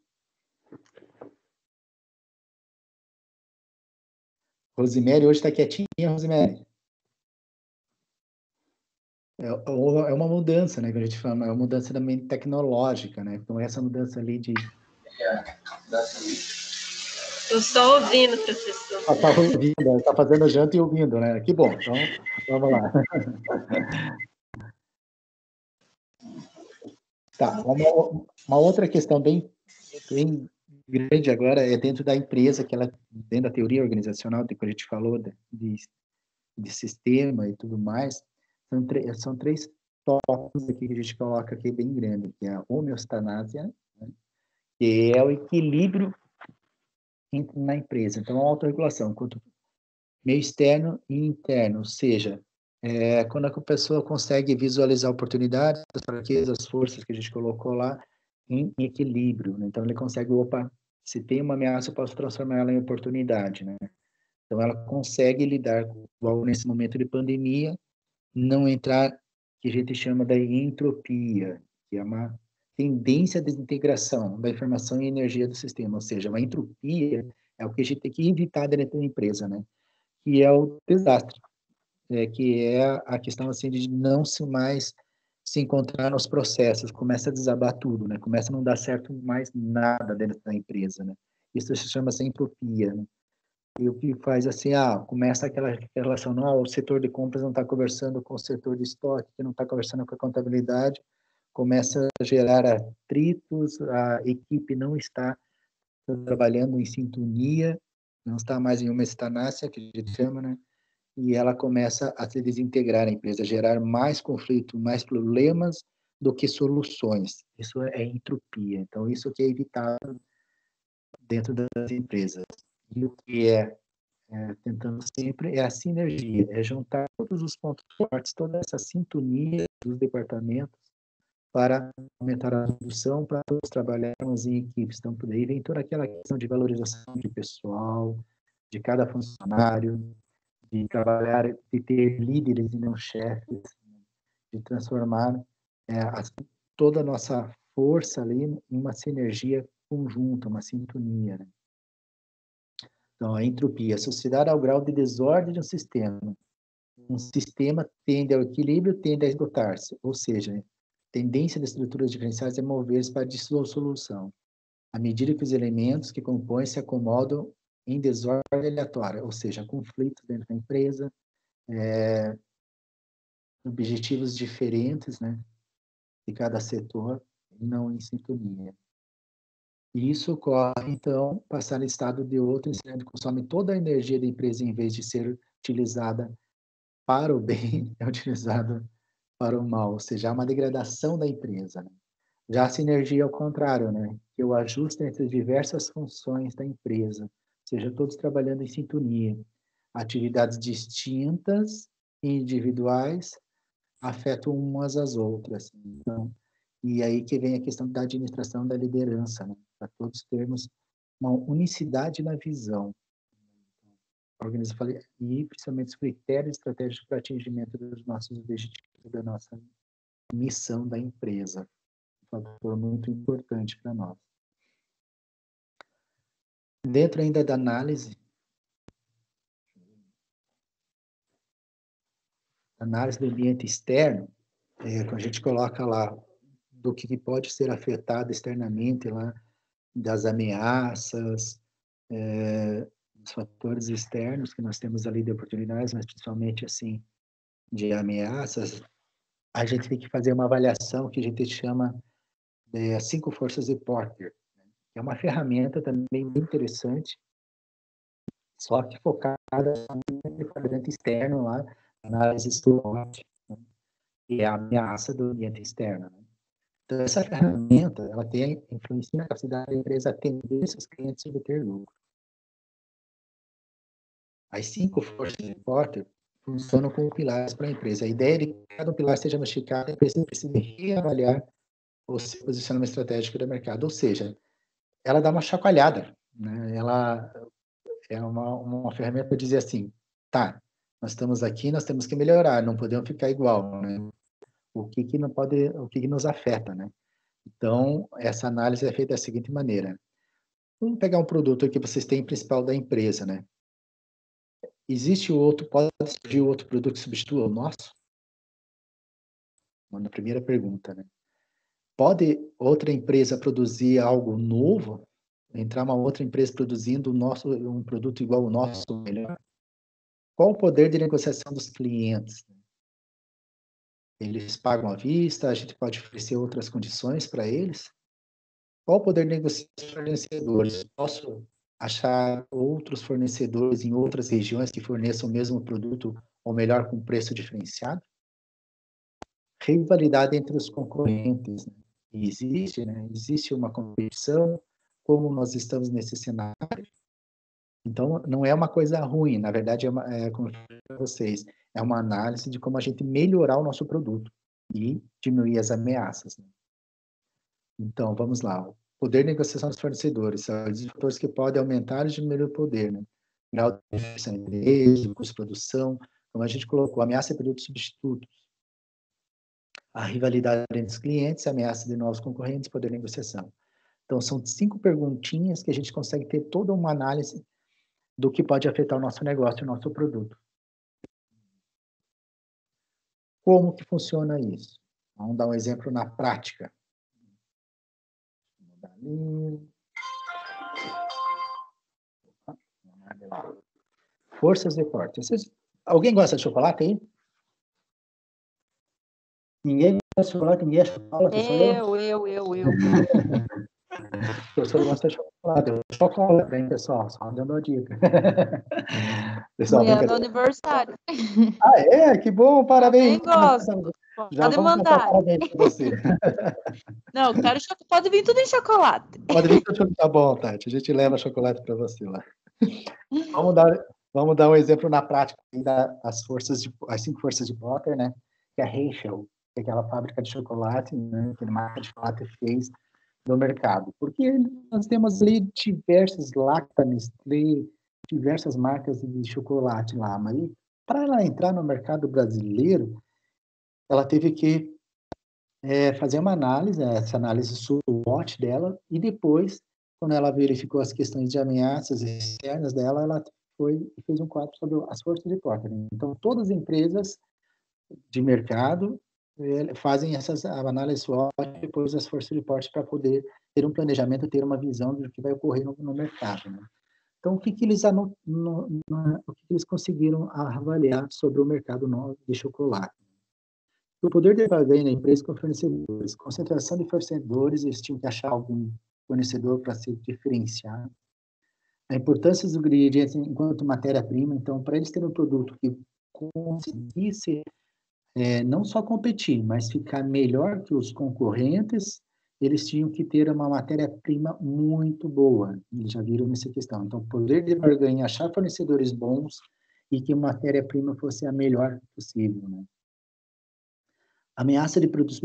Rosemary hoje está quietinha, Rosemary. É, é uma mudança, né, que a gente fala, é uma mudança também tecnológica, né? Então essa mudança ali de é, estou ouvindo, professor. Está tá ouvindo, está fazendo janta e ouvindo, né? Que bom. Então, vamos lá. Tá, uma, uma outra questão bem, bem grande agora é dentro da empresa, que ela, dentro da teoria organizacional, que a gente falou de, de, sistema e tudo mais, são, são três tópicos aqui que a gente coloca aqui bem grande, que é a homeostasia, né? que é o equilíbrio na empresa. Então, a autorregulação, quanto meio externo e interno, ou seja, é, quando a pessoa consegue visualizar oportunidades, as fraquezas, as forças que a gente colocou lá em equilíbrio. Né? Então, ele consegue, opa, se tem uma ameaça, eu posso transformar ela em oportunidade. Né? Então, ela consegue lidar, igual nesse momento de pandemia, não entrar, que a gente chama da entropia, que é uma tendência à desintegração da informação e energia do sistema, ou seja, uma entropia é o que a gente tem que evitar dentro da empresa, né? Que é o desastre, é, que é a questão assim de não se mais se encontrar nos processos, começa a desabar tudo, né? Começa a não dar certo mais nada dentro da empresa, né? Isso se chama -se entropia, né? E o que faz assim, ah, começa aquela relação, ah, o setor de compras não está conversando com o setor de estoque, que não está conversando com a contabilidade, começa a gerar atritos, a equipe não está trabalhando em sintonia, não está mais em uma estanácia, que a gente chama, né? E ela começa a se desintegrar a empresa, gerar mais conflito, mais problemas do que soluções. Isso é entropia. Então, isso que é evitado dentro das empresas. E o que é, é tentando sempre é a sinergia, é juntar todos os pontos fortes, toda essa sintonia dos departamentos para aumentar a produção, para todos trabalharmos em equipes. Então, por aí vem toda aquela questão de valorização de pessoal, de cada funcionário, de trabalhar, de ter líderes e não chefes, de transformar é, a, toda a nossa força ali em uma sinergia conjunta, uma sintonia. Né? Então, a entropia, associada ao grau de desordem de um sistema. Um sistema tende ao equilíbrio, tende a esgotar-se, ou seja, tendência das estruturas diferenciais é mover-se para a dissolução, à medida que os elementos que compõem se acomodam em desordem aleatória, ou seja, conflitos dentro da empresa, é, objetivos diferentes, né, de cada setor, não em sintonia. E isso ocorre, então, passar em estado de outro, que consome toda a energia da empresa em vez de ser utilizada para o bem, é utilizada para o mal, ou seja, há uma degradação da empresa. Né? Já a sinergia ao contrário, né? que o ajuste entre diversas funções da empresa, ou seja, todos trabalhando em sintonia. Atividades distintas e individuais afetam umas às outras. Então, e aí que vem a questão da administração da liderança, né? para todos termos uma unicidade na visão organização e principalmente os critérios estratégicos para atingimento dos nossos objetivos, da nossa missão da empresa. Um fator muito importante para nós. Dentro ainda da análise, análise do ambiente externo, é, a gente coloca lá do que pode ser afetado externamente lá, das ameaças, é, os fatores externos que nós temos ali de oportunidades, mas principalmente assim de ameaças, a gente tem que fazer uma avaliação que a gente chama de cinco forças de Porter, né? é uma ferramenta também bem interessante, só que focada no quadrante externo lá, análise SWOT, né? que é a ameaça do ambiente externo. Né? Então, essa ferramenta, ela tem influência na capacidade da empresa atender seus clientes e obter lucro. As cinco forças de Porter funcionam como pilares para a empresa. A ideia é de que cada pilar seja mastigado, a empresa precisa reavaliar o seu posicionamento estratégico do mercado. Ou seja, ela dá uma chacoalhada. Né? Ela é uma, uma ferramenta para dizer assim, tá, nós estamos aqui, nós temos que melhorar, não podemos ficar igual. Né? O que, que não pode, o que, que nos afeta, né? Então, essa análise é feita da seguinte maneira. Vamos pegar um produto que vocês têm principal da empresa, né? Existe outro, pode surgir outro produto que substitua o nosso? Na primeira pergunta, né? Pode outra empresa produzir algo novo? Entrar uma outra empresa produzindo nosso, um produto igual ao nosso, melhor? Qual o poder de negociação dos clientes? Eles pagam à vista, a gente pode oferecer outras condições para eles? Qual o poder de negociação dos fornecedores? Posso achar outros fornecedores em outras regiões que forneçam o mesmo produto ou melhor com preço diferenciado? Rivalidade entre os concorrentes. Né? Existe, né? Existe uma competição, como nós estamos nesse cenário. Então, não é uma coisa ruim, na verdade, é, uma, é como eu falei para vocês, é uma análise de como a gente melhorar o nosso produto e diminuir as ameaças. Né? Então, vamos lá. Poder de negociação dos fornecedores são os fatores que podem aumentar e diminuir o poder. Né? Grau de eficiência, custo de produção, como a gente colocou, ameaça de produtos substitutos, a rivalidade entre os clientes, a ameaça de novos concorrentes, poder de negociação. Então, são cinco perguntinhas que a gente consegue ter toda uma análise do que pode afetar o nosso negócio o nosso produto. Como que funciona isso? Vamos dar um exemplo na prática. Forças de corte. Vocês, alguém gosta de chocolate aí? Ninguém gosta de chocolate, ninguém é chocolate. Eu, eu, eu, eu. O professor gosta de chocolate. Chocolate, hein, pessoal? Só dando uma dica. pessoal, Amanhã é aniversário. Ah, é? Que bom, parabéns. Quem gosta? Já pode mandar. Parabéns para você. Não, quero chocolate. Pode vir tudo em chocolate. Pode vir tudo Tá bom, Tati. A gente leva chocolate para você lá. Vamos dar, vamos dar um exemplo na prática das forças de, as cinco forças de Potter, né? Que é a Rachel, que é aquela fábrica de chocolate, né? Aquele marca de chocolate fez no mercado. Porque nós temos ali diversas Lacta, Nestlé, diversas marcas de chocolate lá, mas para ela entrar no mercado brasileiro, ela teve que é, fazer uma análise, essa análise SWOT dela, e depois, quando ela verificou as questões de ameaças externas dela, ela foi e fez um quadro sobre as forças de porta. Então, todas as empresas de mercado fazem essas análises SWOT depois as forças de porte para poder ter um planejamento, ter uma visão do que vai ocorrer no, no mercado. Né? Então, o que, que eles no, no, o que, que eles conseguiram avaliar sobre o mercado de chocolate? O poder de barganha na empresa com fornecedores, concentração de fornecedores, eles tinham que achar algum fornecedor para se diferenciar. A importância dos ingredientes enquanto matéria-prima, então, para eles terem um produto que conseguisse é, não só competir, mas ficar melhor que os concorrentes, eles tinham que ter uma matéria-prima muito boa. Eles já viram nessa questão. Então, poder de barganha, achar fornecedores bons e que a matéria-prima fosse a melhor possível. Né? Ameaça de produtos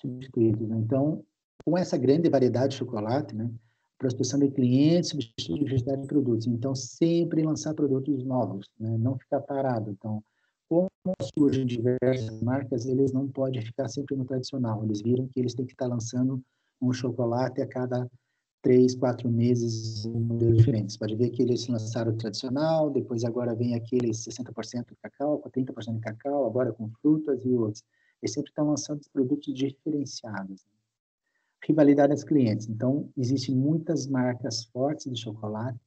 substituídos. Né? Então, com essa grande variedade de chocolate, né? prospecção de clientes, substituir diversidade de produtos. Então, sempre lançar produtos novos, né? não ficar parado. Então, como surgem diversas marcas, eles não podem ficar sempre no tradicional. Eles viram que eles têm que estar lançando um chocolate a cada três, quatro meses em modelos diferentes. Pode ver que eles lançaram o tradicional, depois agora vem aquele 60% de cacau, com 30% de cacau, agora com frutas e outros. Eles sempre estão lançando produtos diferenciados. Rivalidade dos clientes. Então, existem muitas marcas fortes de chocolate,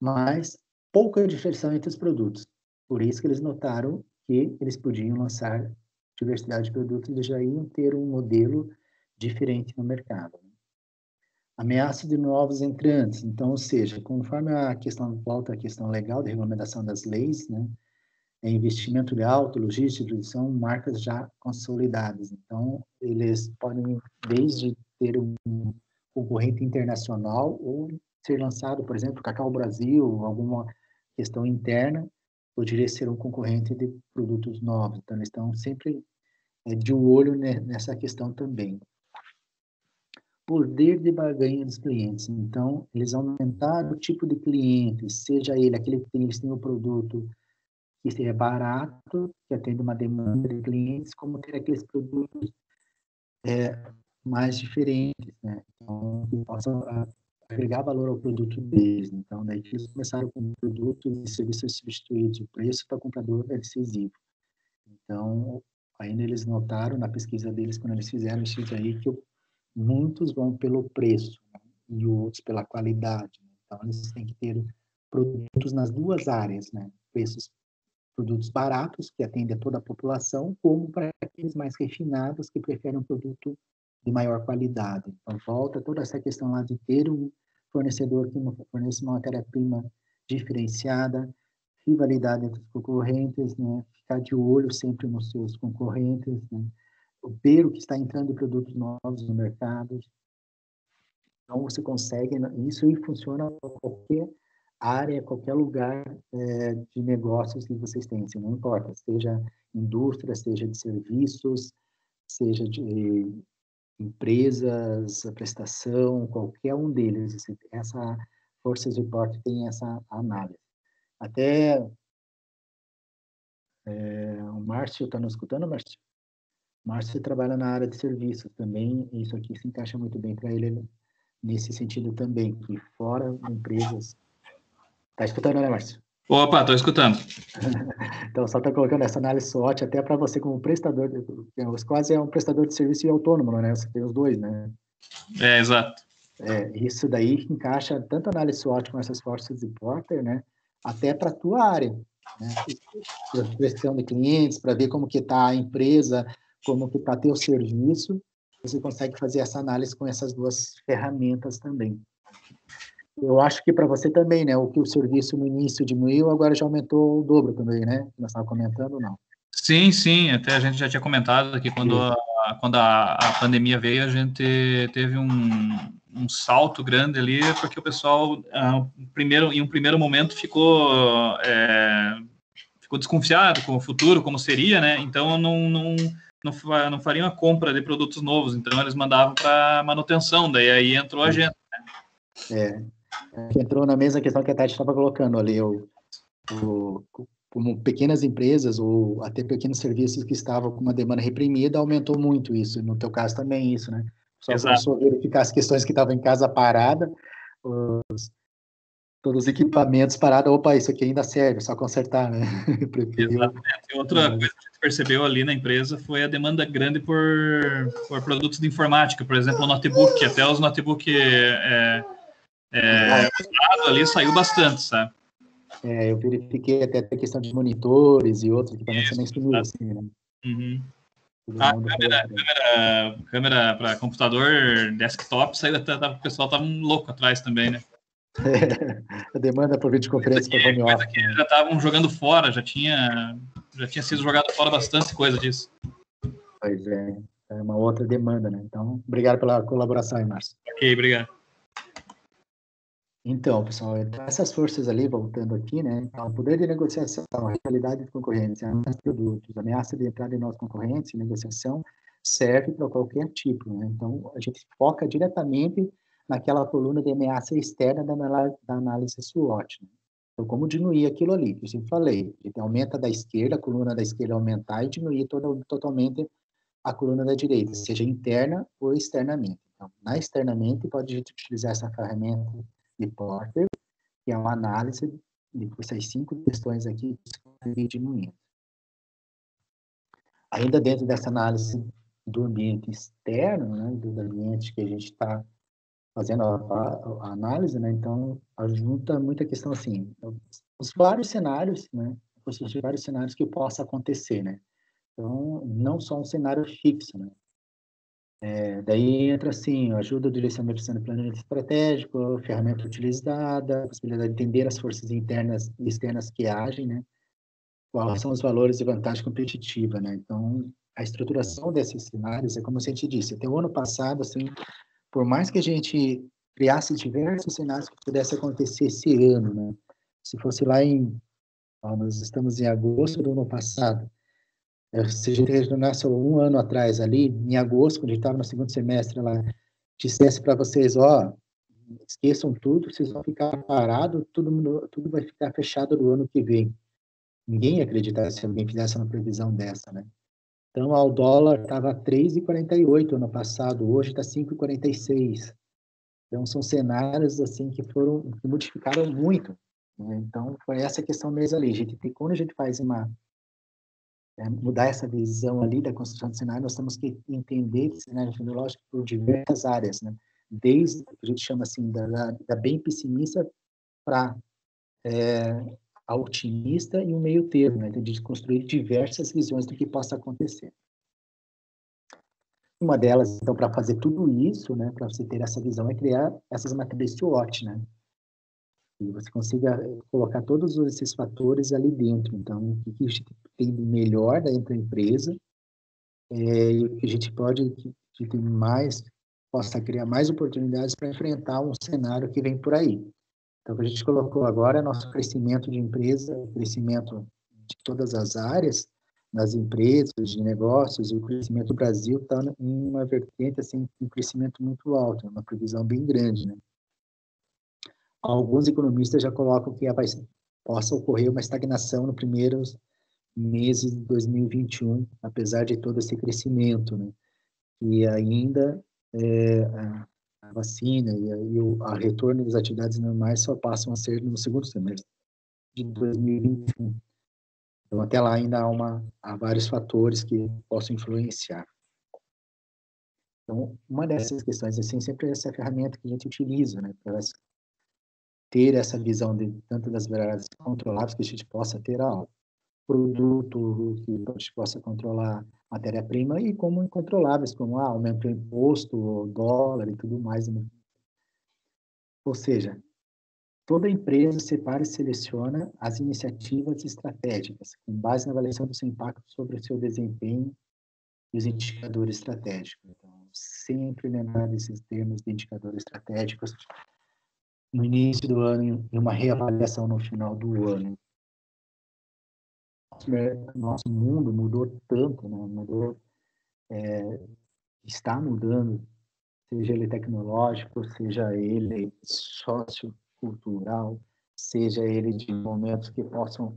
mas pouca diferença entre os produtos. Por isso que eles notaram que eles podiam lançar diversidade de produtos, eles já iam ter um modelo diferente no mercado. Ameaça de novos entrantes. Então, ou seja, conforme a questão volta à questão legal de regulamentação das leis, né, é investimento de alto, logística, são marcas já consolidadas. Então, eles podem, desde ter um concorrente internacional ou ser lançado, por exemplo, Cacau Brasil, alguma questão interna, poderia ser um concorrente de produtos novos. Então, eles estão sempre é, de olho nessa questão também. Poder de barganha dos clientes. Então, eles aumentaram o tipo de cliente, seja ele aquele que tem, eles têm o produto que seja barato, que atende uma demanda de clientes, como ter aqueles produtos é, mais diferentes, né? Então, que possam agregar valor ao produto deles. Então, daí eles começaram com produtos e serviços substituídos. O preço para o comprador é decisivo. Então, ainda eles notaram na pesquisa deles, quando eles fizeram isso aí, que muitos vão pelo preço né? e outros pela qualidade. Né? Então, eles têm que ter produtos nas duas áreas, né? Preços, produtos baratos, que atendem a toda a população, como para aqueles mais refinados, que preferem um produto de maior qualidade. Então, volta toda essa questão lá de ter um fornecedor que fornece uma matéria-prima diferenciada, rivalidade entre os concorrentes, né? ficar de olho sempre nos seus concorrentes, né? ver o que está entrando produtos novos no mercado. Então, você consegue, isso aí funciona para qualquer área, qualquer lugar é, de negócios que vocês têm, assim, não importa, seja indústria, seja de serviços, seja de empresas, prestação, qualquer um deles, assim, essa força de porte tem essa análise. Até é, o Márcio está nos escutando, Márcio? Márcio trabalha na área de serviços também, e isso aqui se encaixa muito bem para ele nesse sentido também, que fora empresas Tá escutando, né, Márcio? Opa, tô escutando. então, só tá colocando essa análise SWOT até para você como prestador, quase é um prestador de serviço e autônomo, né? Você tem os dois, né? É, exato. É, isso daí encaixa tanto a análise SWOT com essas forças de Porter, né? Até para a tua área, né? Questão de clientes, para ver como que está a empresa, como que está teu serviço, você consegue fazer essa análise com essas duas ferramentas também. Eu acho que para você também, né? O que o serviço no início diminuiu, agora já aumentou o dobro também, né? Nós estávamos comentando, não? Sim, sim. Até a gente já tinha comentado aqui quando, a, quando a, a pandemia veio, a gente teve um, um salto grande ali, porque o pessoal, uh, primeiro, em um primeiro momento, ficou, é, ficou desconfiado com o futuro, como seria, né? Então, não, não, não, não fariam a compra de produtos novos, então eles mandavam para manutenção, daí aí entrou a gente. Né? É, que entrou na mesma questão que a Tati estava colocando ali, o, o, como pequenas empresas ou até pequenos serviços que estavam com uma demanda reprimida, aumentou muito isso. No teu caso também isso, né? Só Exato. começou a verificar as questões que estavam em casa parada, os, todos os equipamentos parados, opa, isso aqui ainda serve, só consertar, né? Exatamente. Outra é. coisa que a gente percebeu ali na empresa foi a demanda grande por, por produtos de informática, por exemplo, o notebook, até os notebook é, é, ali saiu bastante, sabe? É, eu verifiquei até a questão de monitores e outros equipamentos também sumiu, assim, né? Uhum. A câmera, câmera, câmera para computador, desktop, saiu até, o pessoal tava um louco atrás também, né? a demanda por videoconferência para home office. Já estavam jogando fora, já tinha, já tinha sido jogado fora bastante coisa disso. Pois é, é uma outra demanda, né? Então, obrigado pela colaboração aí, Márcio. Ok, obrigado. Então, pessoal, essas forças ali, voltando aqui, né? Então, poder de negociação, realidade de concorrência, ameaça de produtos, ameaça de entrada em novos concorrentes, negociação, serve para qualquer tipo, né? Então, a gente foca diretamente naquela coluna de ameaça externa da, da análise SWOT. Né? Então, como diminuir aquilo ali, que eu sempre falei, a gente aumenta da esquerda, a coluna da esquerda aumentar e diminuir toda, totalmente a coluna da direita, seja interna ou externamente. Então, na externamente, pode a gente utilizar essa ferramenta de Porter, que é uma análise de essas cinco questões aqui diminuindo. Ainda dentro dessa análise do ambiente externo, né, do ambiente que a gente está fazendo a, a, a, análise, né, então junta muita questão assim, os vários cenários, né, os vários cenários que possa acontecer, né, então não só um cenário fixo, né, é, daí entra assim, ajuda o direcionamento do planejamento estratégico, ferramenta utilizada, possibilidade de entender as forças internas e externas que agem, né? Quais são os valores e vantagem competitiva, né? Então, a estruturação desses cenários é como a gente disse, até o ano passado, assim, por mais que a gente criasse diversos cenários que pudesse acontecer esse ano, né? Se fosse lá em, ó, nós estamos em agosto do ano passado, se a gente retornasse um ano atrás ali, em agosto, quando a gente estava no segundo semestre lá, dissesse para vocês, ó, esqueçam tudo, vocês vão ficar parados, tudo, tudo vai ficar fechado no ano que vem. Ninguém ia acreditar se alguém fizesse uma previsão dessa, né? Então, o dólar estava 3,48 ano passado, hoje está 5,46. Então, são cenários, assim, que foram, que modificaram muito. Né? Então, foi essa questão mesmo ali. A gente, quando a gente faz uma é, mudar essa visão ali da construção do cenário, nós temos que entender esse cenário tecnológico por diversas áreas, né? Desde o que a gente chama assim da, da bem pessimista para é, a otimista e o meio termo, né? De construir diversas visões do que possa acontecer. Uma delas, então, para fazer tudo isso, né, para você ter essa visão, é criar essas matrizes SWOT, né? E você consiga colocar todos esses fatores ali dentro. Então, o que a gente tem de melhor dentro da empresa é, e o que a gente pode, que gente mais, possa criar mais oportunidades para enfrentar um cenário que vem por aí. Então, o que a gente colocou agora é nosso crescimento de empresa, crescimento de todas as áreas, nas empresas, de negócios, e o crescimento do Brasil está em uma vertente, assim, um crescimento muito alto, uma previsão bem grande, né? Alguns economistas já colocam que possa ocorrer uma estagnação nos primeiros meses de 2021, apesar de todo esse crescimento, né? E ainda é, a vacina e, a, e o a retorno das atividades normais só passam a ser no segundo semestre de 2021. Então, até lá ainda há, uma, há vários fatores que possam influenciar. Então, uma dessas questões, assim, sempre é essa ferramenta que a gente utiliza, né, para ter essa visão de tanto das variáveis controláveis que a gente possa ter a produto que a gente possa controlar matéria-prima e como incontroláveis, como ah, aumento do imposto, dólar e tudo mais. Né. Ou seja, Toda empresa separa e seleciona as iniciativas estratégicas, com base na avaliação do seu impacto sobre o seu desempenho e os indicadores estratégicos. Então, sempre lembrar desses termos de indicadores estratégicos no início do ano e uma reavaliação no final do ano. Nosso mundo mudou tanto, né? mudou, é, está mudando, seja ele tecnológico, seja ele sócio cultural, seja ele de momentos que possam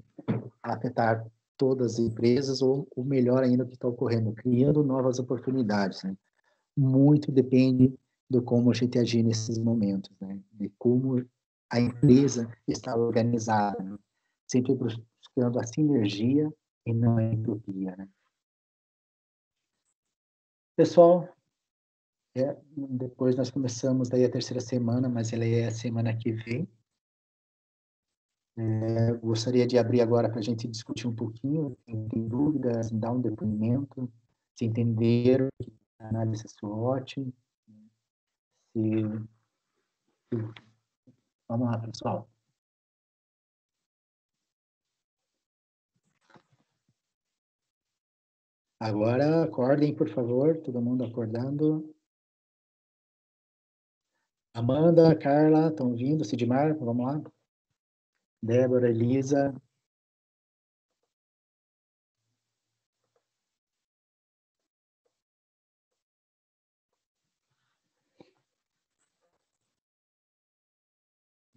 afetar todas as empresas ou o melhor ainda o que está ocorrendo, criando novas oportunidades. Né? Muito depende do como a gente agir nesses momentos, né? de como a empresa está organizada, né? sempre buscando a sinergia e não a entropia. Né? Pessoal, é, depois nós começamos daí a terceira semana, mas ela é a semana que vem. É, gostaria de abrir agora para a gente discutir um pouquinho, quem tem dúvidas, dar um depoimento, se entender a análise SWOT. Se... Vamos lá, pessoal. Agora, acordem, por favor, todo mundo acordando. Amanda, Carla, estão vindo? Sidmar, vamos lá. Débora, Elisa.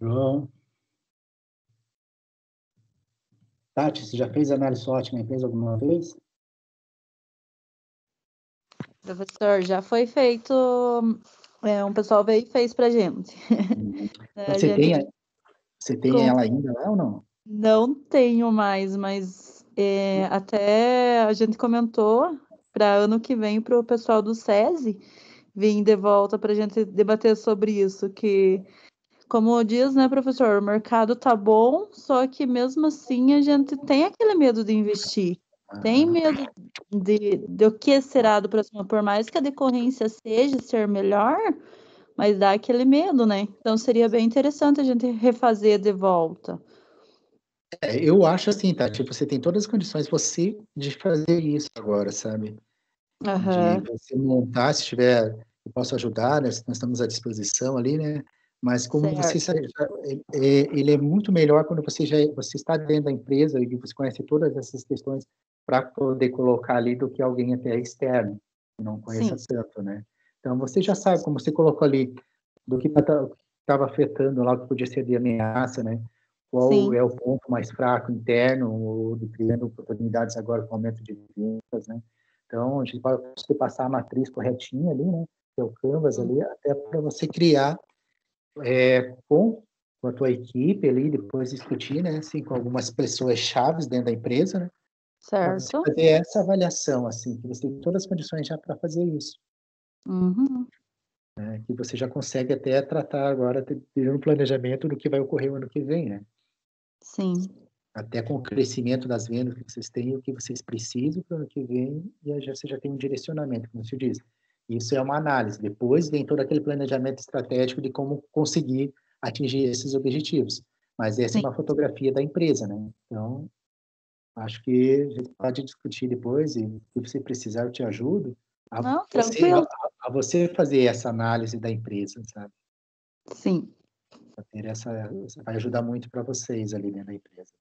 João. Tati, você já fez análise SWOT na empresa alguma vez? Professor, já foi feito é, um pessoal veio e fez pra gente. Uhum. É, você, gente... tem, você tem Com... ela ainda lá ou não? Não tenho mais, mas é, até a gente comentou para ano que vem para o pessoal do SESI vir de volta para a gente debater sobre isso, que como diz, né, professor, o mercado tá bom, só que mesmo assim a gente tem aquele medo de investir. Tem medo de, de o que será do próximo, por mais que a decorrência seja ser melhor, mas dá aquele medo, né? Então seria bem interessante a gente refazer de volta. É, eu acho assim, tá? Tipo, você tem todas as condições você de fazer isso agora, sabe? Uhum. De você montar, se tiver, eu posso ajudar, né? Nós estamos à disposição ali, né? Mas como certo. você ele é muito melhor quando você já você está dentro da empresa e você conhece todas essas questões para poder colocar ali do que alguém até externo, não conheça Sim. tanto, né? Então, você já sabe, como você colocou ali, do que estava afetando lá, o que podia ser de ameaça, né? Qual Sim. é o ponto mais fraco interno, ou de criando oportunidades agora com aumento de vendas, né? Então, a gente pode passar a matriz corretinha ali, né? Que é o Canvas ali, até para você criar é, com, com a tua equipe ali, depois discutir, né? Assim, com algumas pessoas chaves dentro da empresa, né? Certo. Fazer essa avaliação, assim, que você tem todas as condições já para fazer isso. Uhum. É, que você já consegue até tratar agora, ter um planejamento do que vai ocorrer o ano que vem, né? Sim. Até com o crescimento das vendas que vocês têm, o que vocês precisam para o ano que vem, e aí já, você já tem um direcionamento, como você diz. Isso é uma análise. Depois vem todo aquele planejamento estratégico de como conseguir atingir esses objetivos. Mas essa Sim. é uma fotografia da empresa, né? Então, acho que a gente pode discutir depois e se você precisar eu te ajudo a, Não, você, a, a você fazer essa análise da empresa, sabe? Sim. Ter essa, vai ajudar muito para vocês ali dentro da empresa.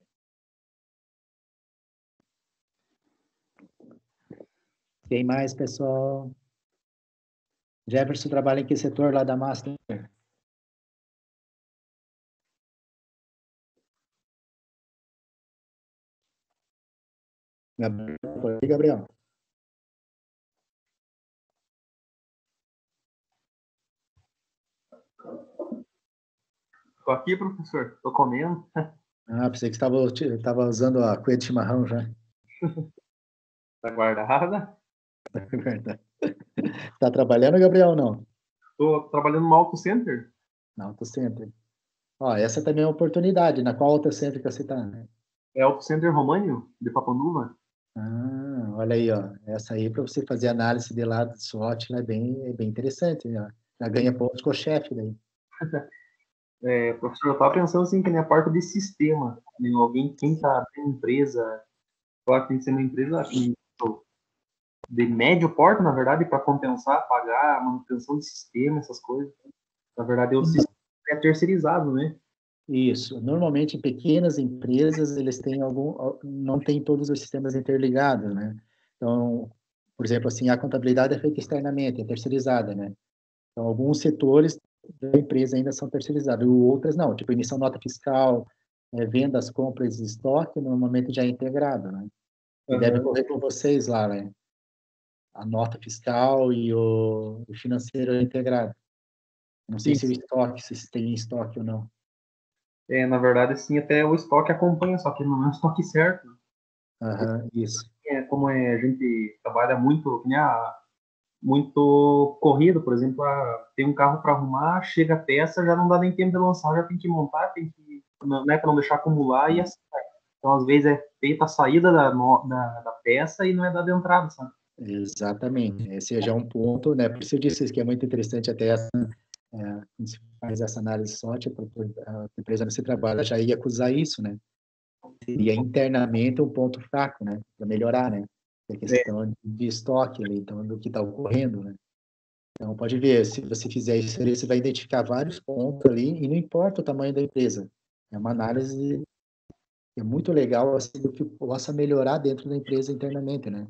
Quem mais, pessoal? Jefferson trabalha em que setor lá da Master? Gabriel. Gabriel. Tô aqui, professor. Tô comendo. Ah, pensei que você estava usando a cuia de chimarrão já. tá guardada? É verdade. Tá trabalhando, Gabriel, ou não? Tô trabalhando no Auto Center. No Auto Center. Ó, essa também é uma oportunidade. Na qual Auto Center que você tá? É Auto Center Românio, de Papanuva. Ah, olha aí, ó. Essa aí, para você fazer análise de lado de SWOT, é bem, é bem interessante. Né? Já ganha pontos com o chefe daí. É, professor, eu estava pensando assim, que nem a parte de sistema. Né? Alguém, quem está na empresa, claro que tem que ser uma empresa de médio porte, na verdade, para compensar, pagar a manutenção de sistema, essas coisas. Na verdade, o sistema é terceirizado, né? Isso. Normalmente, em pequenas empresas, eles têm algum, não tem todos os sistemas interligados, né? Então, por exemplo, assim, a contabilidade é feita externamente, é terceirizada, né? Então, alguns setores da empresa ainda são terceirizados, e outras não. Tipo, emissão nota fiscal, é, vendas, compras estoque, normalmente já é integrado, né? E uhum. deve correr com vocês lá, né? A nota fiscal e o, o financeiro é integrado. Não sei se o estoque, se tem estoque ou não. É, na verdade, sim, até o estoque acompanha, só que não é o estoque certo. Uhum, isso. É, como é, a gente trabalha muito, né, muito corrido, por exemplo, a, tem um carro para arrumar, chega a peça, já não dá nem tempo de lançar, já tem que montar, tem que, né, para não deixar acumular e assim. Então, às vezes é feita a saída da, da, da peça e não é dada entrada, sabe? Exatamente. Esse já é um ponto, né? Por isso eu disse que é muito interessante até essa, é, quando se faz essa análise SWOT, a empresa onde você trabalha já ia acusar isso, né? Seria internamente um ponto fraco, né? Para melhorar, né? A questão é. de estoque então, do que está ocorrendo, né? Então, pode ver, se você fizer isso, você vai identificar vários pontos ali, e não importa o tamanho da empresa. É uma análise é muito legal, assim, do que possa melhorar dentro da empresa internamente, né?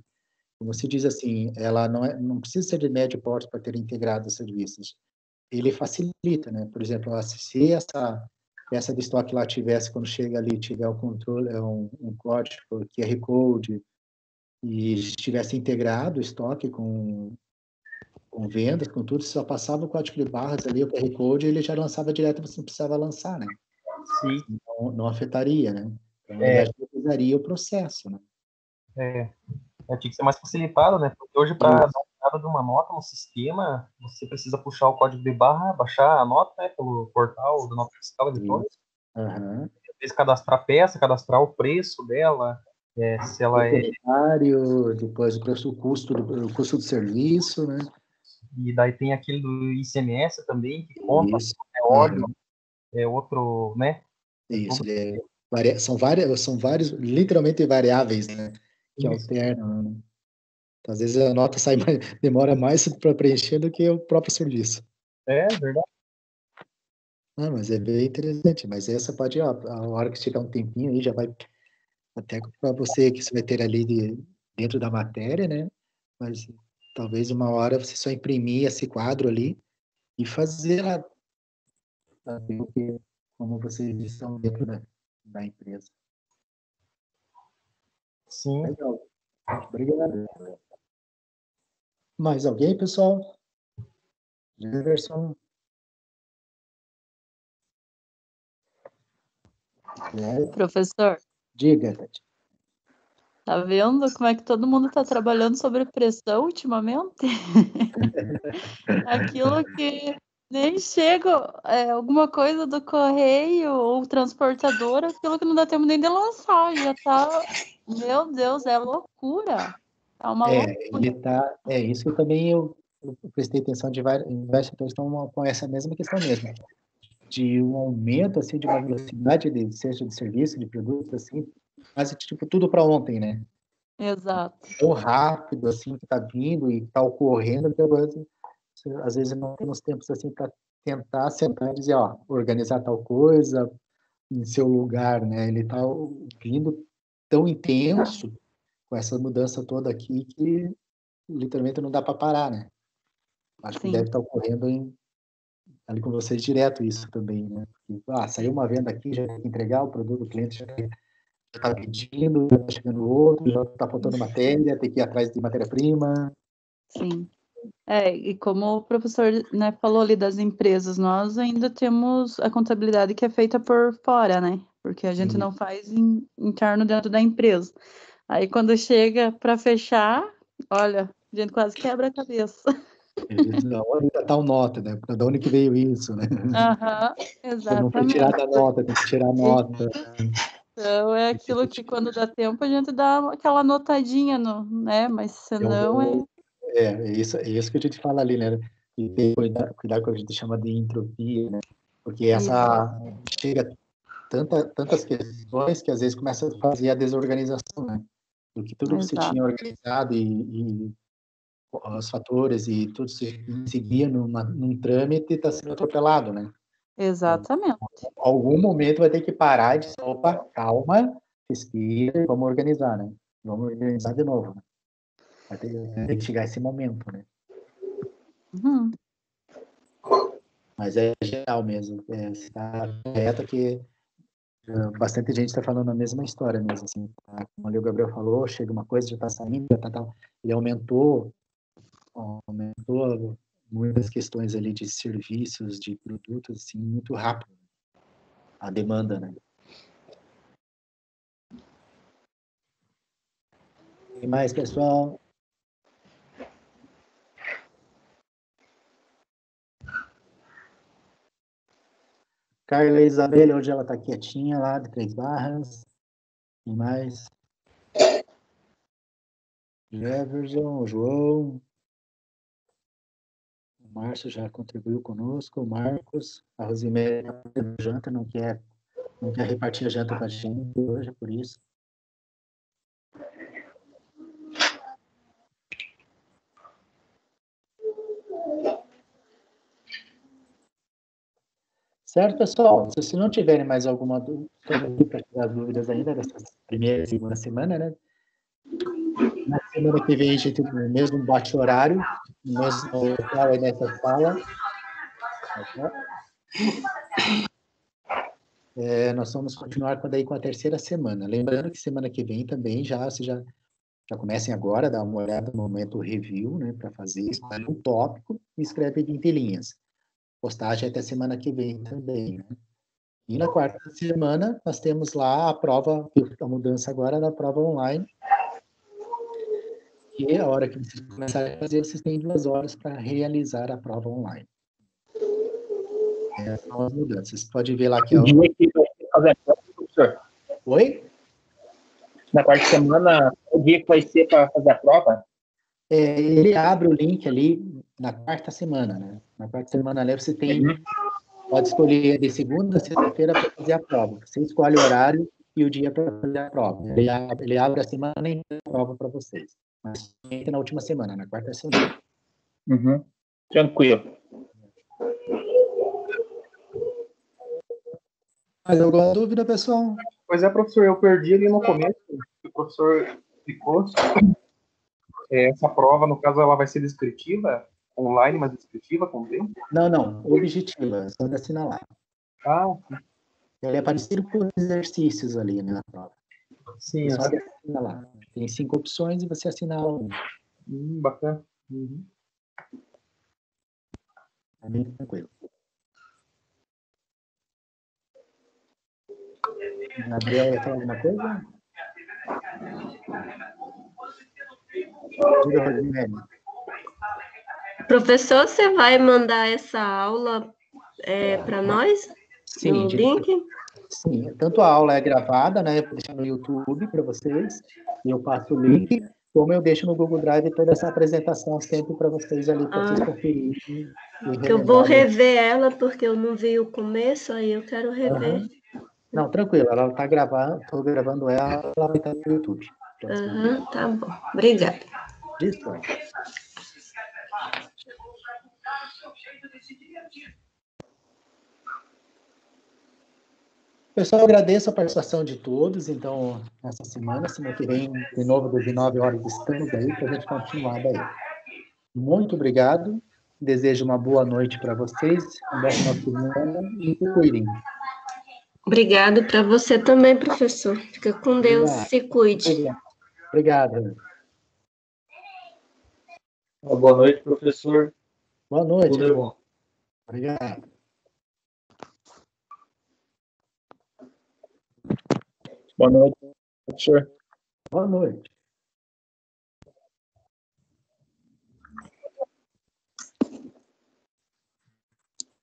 Como se diz assim, ela não, é, não precisa ser de médio porte para ter integrado os serviços ele facilita, né? Por exemplo, se essa peça de estoque lá tivesse, quando chega ali, tiver o controle, é um, um código QR Code, e estivesse integrado o estoque com, com vendas, com tudo, só passava o código de barras ali, o QR Code, ele já lançava direto, você não precisava lançar, né? Sim. Não, não afetaria, né? Então, é. agilizaria o processo, né? É. é. Tinha que ser mais facilitado, né? Porque hoje, para entrada de uma nota no sistema, você precisa puxar o código de barra, baixar a nota né, pelo portal da nota fiscal eletrônica. Uhum. Depois cadastrar a peça, cadastrar o preço dela, é, se ela é. Depois o preço, o custo do, o custo do serviço, né? E daí tem aquele do ICMS também, que conta, Isso. é óleo, uhum. é outro, né? Isso, é, são, várias, são vários, literalmente variáveis, né? Que Isso. alternam. Né? Então, às vezes a nota sai mais, demora mais para preencher do que o próprio serviço. É, verdade. Ah, mas é bem interessante. Mas essa pode, ó, a hora que tiver um tempinho aí, já vai até para você que você vai ter ali de, dentro da matéria, né? Mas talvez uma hora você só imprimir esse quadro ali e fazer lá como vocês estão dentro da, da empresa. Sim. Legal. Obrigado. Mais alguém, pessoal? Jefferson? É. Professor. Diga, Tati. Tá vendo como é que todo mundo está trabalhando sobre pressão ultimamente? Aquilo que nem chega é, alguma coisa do correio ou transportador, aquilo que não dá tempo nem de lançar, já tá. Meu Deus, é loucura. Tá uma é, ele tá, é isso que eu também eu eu prestei atenção de vários setores estão com essa mesma questão mesmo, de um aumento, assim, de uma velocidade de, seja de serviço, de produtos, assim, quase, tipo, tudo para ontem, né? Exato. Tão rápido, assim, que está vindo e está ocorrendo, que agora, às vezes não temos tempos, assim, para tentar sentar e dizer, ó, organizar tal coisa em seu lugar, né? Ele está vindo tão intenso com essa mudança toda aqui que literalmente não dá para parar, né? Acho Sim. que deve estar tá ocorrendo em, ali com vocês direto isso também, né? Porque, ah, saiu uma venda aqui, já tem que entregar o produto, o cliente já está pedindo, já está chegando outro, já está faltando matéria, tem que ir atrás de matéria-prima. Sim. É, e como o professor né, falou ali das empresas, nós ainda temos a contabilidade que é feita por fora, né? Porque a gente Sim. não faz in, interno dentro da empresa. Aí quando chega para fechar, olha, a gente quase quebra a cabeça. Onde está tal nota, né? Da onde que veio isso, né? Aham, exatamente. Não foi tirada a nota, tem que tirar a nota. Então é aquilo que quando dá tempo a gente dá aquela notadinha, no, né? Mas senão é. É, é isso, é isso que a gente fala ali, né? E ter cuidar, cuidar com o que a gente chama de entropia, né? Porque essa chega tanta, tantas questões que às vezes começa a fazer a desorganização, né? Do que tudo que você tinha organizado e, e os fatores e tudo se seguia numa, num trâmite está sendo atropelado, né? Exatamente. Então, algum momento vai ter que parar de opa, calma, respira, vamos organizar, né? Vamos organizar de novo. Né? Que chegar esse momento, né? Uhum. Mas é geral mesmo. É, está correto que uh, bastante gente está falando a mesma história mesmo. Assim, tá? Como ali o Gabriel falou, chega uma coisa, já está saindo, já tá, tá, ele aumentou aumentou muitas questões ali de serviços, de produtos, assim, muito rápido. A demanda, né? E mais, pessoal? Carla Isabela, hoje ela está quietinha lá, de Três Barras. E mais? Jefferson, João, o Márcio já contribuiu conosco, o Marcos, a Rosiméria janta, não quer, não quer repartir a janta com a gente hoje, é por isso. Certo, pessoal? Se não tiverem mais alguma dúvida, para tirar dúvidas ainda dessa primeira e segunda semana, né? Na semana que vem a gente tem o mesmo bate horário, o mesmo local aí nessa sala. É, nós vamos continuar com, daí com a terceira semana. Lembrando que semana que vem também já, se já, já comecem agora a dar uma olhada no momento review, né, para fazer isso, um tópico escreve em linhas. Postagem até semana que vem também, né? E na quarta semana, nós temos lá a prova, a mudança agora da prova online, e a hora que vocês começarem a fazer, vocês têm duas horas para realizar a prova online. Essas são as mudanças. Você pode ver lá que... O prova, professor? Oi? Na quarta semana, o dia que vai ser para fazer a prova? É, ele abre o link ali na quarta semana, né? Na quarta semana ali você tem... Pode escolher de segunda a sexta-feira para fazer a prova. Você escolhe o horário e o dia para fazer a prova. Ele abre, ele abre a semana e a prova para vocês. Mas na última semana, na quarta semana. Uhum. Tranquilo. Mais alguma dúvida, pessoal? Pois é, professor, eu perdi ali no começo. O professor explicou. É, essa prova, no caso, ela vai ser descritiva, online, mas descritiva com tempo? Não, não, objetiva, só de assinalar. Ah, ela é parecida com exercícios ali né, na prova. Sim, é só de assinalar. Tem cinco opções e você assina um. Hum, bacana. Uhum. É bem tranquilo. Gabriel, falar alguma coisa? Diga, Professor, você vai mandar essa aula é, para nós? Sim, no link? Sim, tanto a aula é gravada, né? Eu vou deixar no YouTube para vocês, e eu passo o link, como eu deixo no Google Drive toda essa apresentação sempre para vocês ali, para ah, vocês conferirem. Eu vou rever ela, porque eu não vi o começo, aí eu quero rever. Uhum. Não, tranquilo, ela está gravando, estou gravando ela, ela vai estar no YouTube. Uhum, tá bom. Obrigada. Pessoal, agradeço a participação de todos. Então, nessa semana, semana que vem, de novo, das 19 horas, estamos aí para a gente continuar daí. Muito obrigado. Desejo uma boa noite para vocês, uma boa semana e se cuidem. Obrigado para você também, professor. Fica com Deus, obrigado. se cuide. Obrigado. obrigado. Boa noite, professor. Boa noite. Tudo bom. Obrigado. Boa noite, professor. Boa noite.